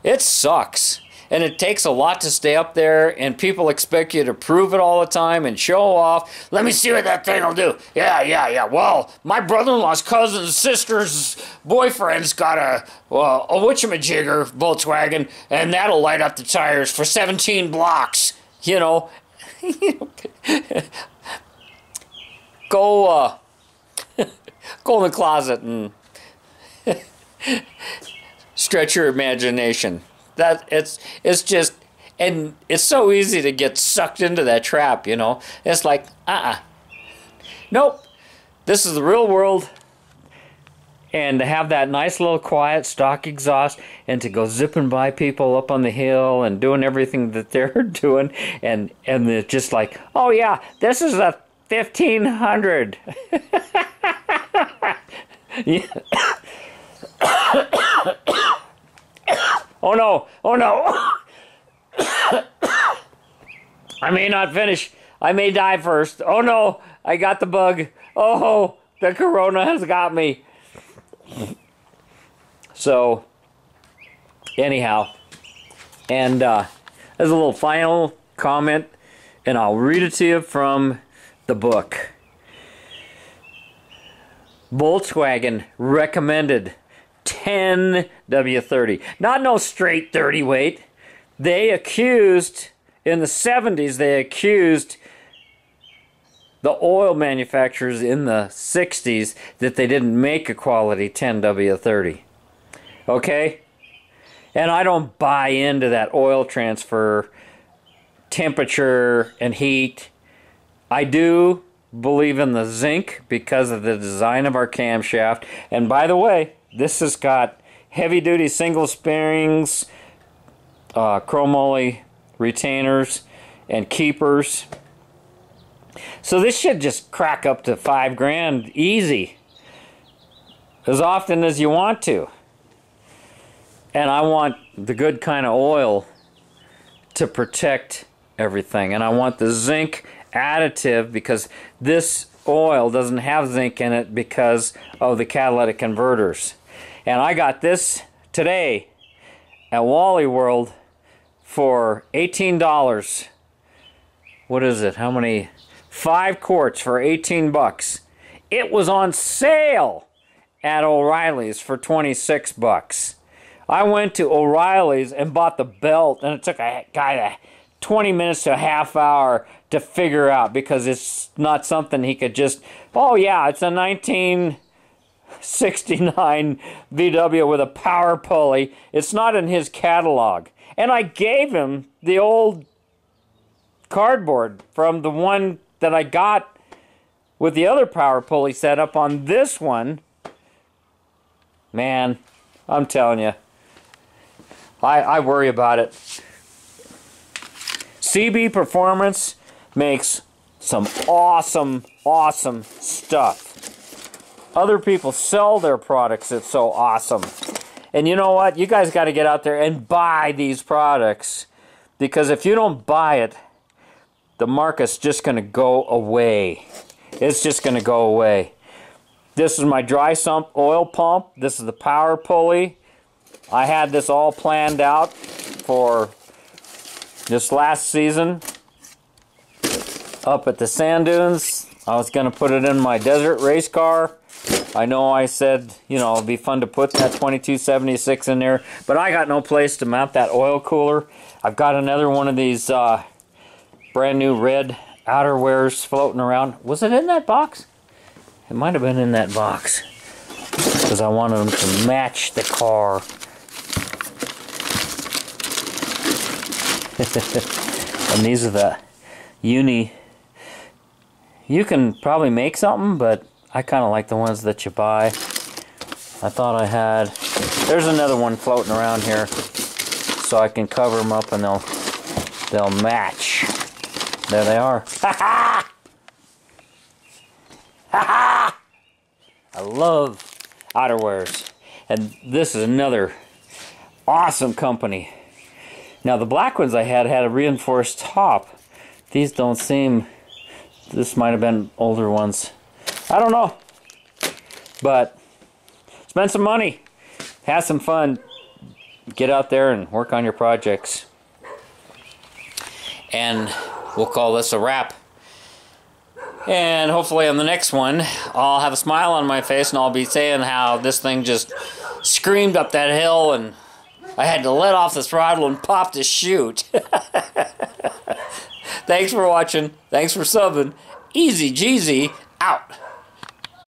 It sucks. And it takes a lot to stay up there, and people expect you to prove it all the time and show off. Let me see what that thing will do. Yeah, yeah, yeah. Well, my brother in law's cousin's sister's boyfriend's got a, well, a witchamajigger Volkswagen, and that'll light up the tires for 17 blocks. You know, go, uh, go in the closet and stretch your imagination. That it's it's just and it's so easy to get sucked into that trap, you know. It's like, uh-uh. Nope. This is the real world. And to have that nice little quiet stock exhaust and to go zipping by people up on the hill and doing everything that they're doing and and it's just like, oh yeah, this is a 1500. yeah. Oh no! Oh no! I may not finish. I may die first. Oh no! I got the bug. Oh, the corona has got me. So, anyhow, and uh, as a little final comment, and I'll read it to you from the book. Volkswagen recommended 10 W30. Not no straight 30 weight. they accused, in the 70s, they accused the oil manufacturers in the 60s that they didn't make a quality 10W30. Okay? And I don't buy into that oil transfer temperature and heat. I do believe in the zinc because of the design of our camshaft. And by the way, this has got heavy duty single springs, uh, chromoly retainers, and keepers. So this should just crack up to five grand easy as often as you want to. And I want the good kind of oil to protect everything. And I want the zinc additive because this oil doesn't have zinc in it because of the catalytic converters. And I got this today at Wally World for $18. What is it? How many? Five quarts for 18 bucks. It was on sale at O'Reilly's for 26 bucks. I went to O'Reilly's and bought the belt, and it took a guy 20 minutes to a half hour to figure out because it's not something he could just, oh yeah, it's a 1969 VW with a power pulley. It's not in his catalog. And I gave him the old cardboard from the one that I got with the other power pulley set up on this one. Man, I'm telling you, I, I worry about it. CB Performance makes some awesome, awesome stuff. Other people sell their products, it's so awesome. And you know what? You guys got to get out there and buy these products because if you don't buy it, the market's just going to go away. It's just going to go away. This is my dry sump oil pump. This is the power pulley. I had this all planned out for this last season up at the sand dunes. I was going to put it in my desert race car. I know I said, you know, it'd be fun to put that 2276 in there, but I got no place to mount that oil cooler. I've got another one of these uh, brand new red outerwears floating around. Was it in that box? It might have been in that box because I wanted them to match the car. and these are the uni. You can probably make something, but I kind of like the ones that you buy. I thought I had. There's another one floating around here, so I can cover them up and they'll they'll match. There they are. Ha ha! Ha ha! I love outerwears. And this is another awesome company. Now the black ones I had had a reinforced top. These don't seem, this might have been older ones. I don't know. But spend some money. Have some fun. Get out there and work on your projects. And we'll call this a wrap. And hopefully on the next one, I'll have a smile on my face and I'll be saying how this thing just screamed up that hill and I had to let off the throttle and pop the chute. Thanks for watching. Thanks for subbing. EZGZ out.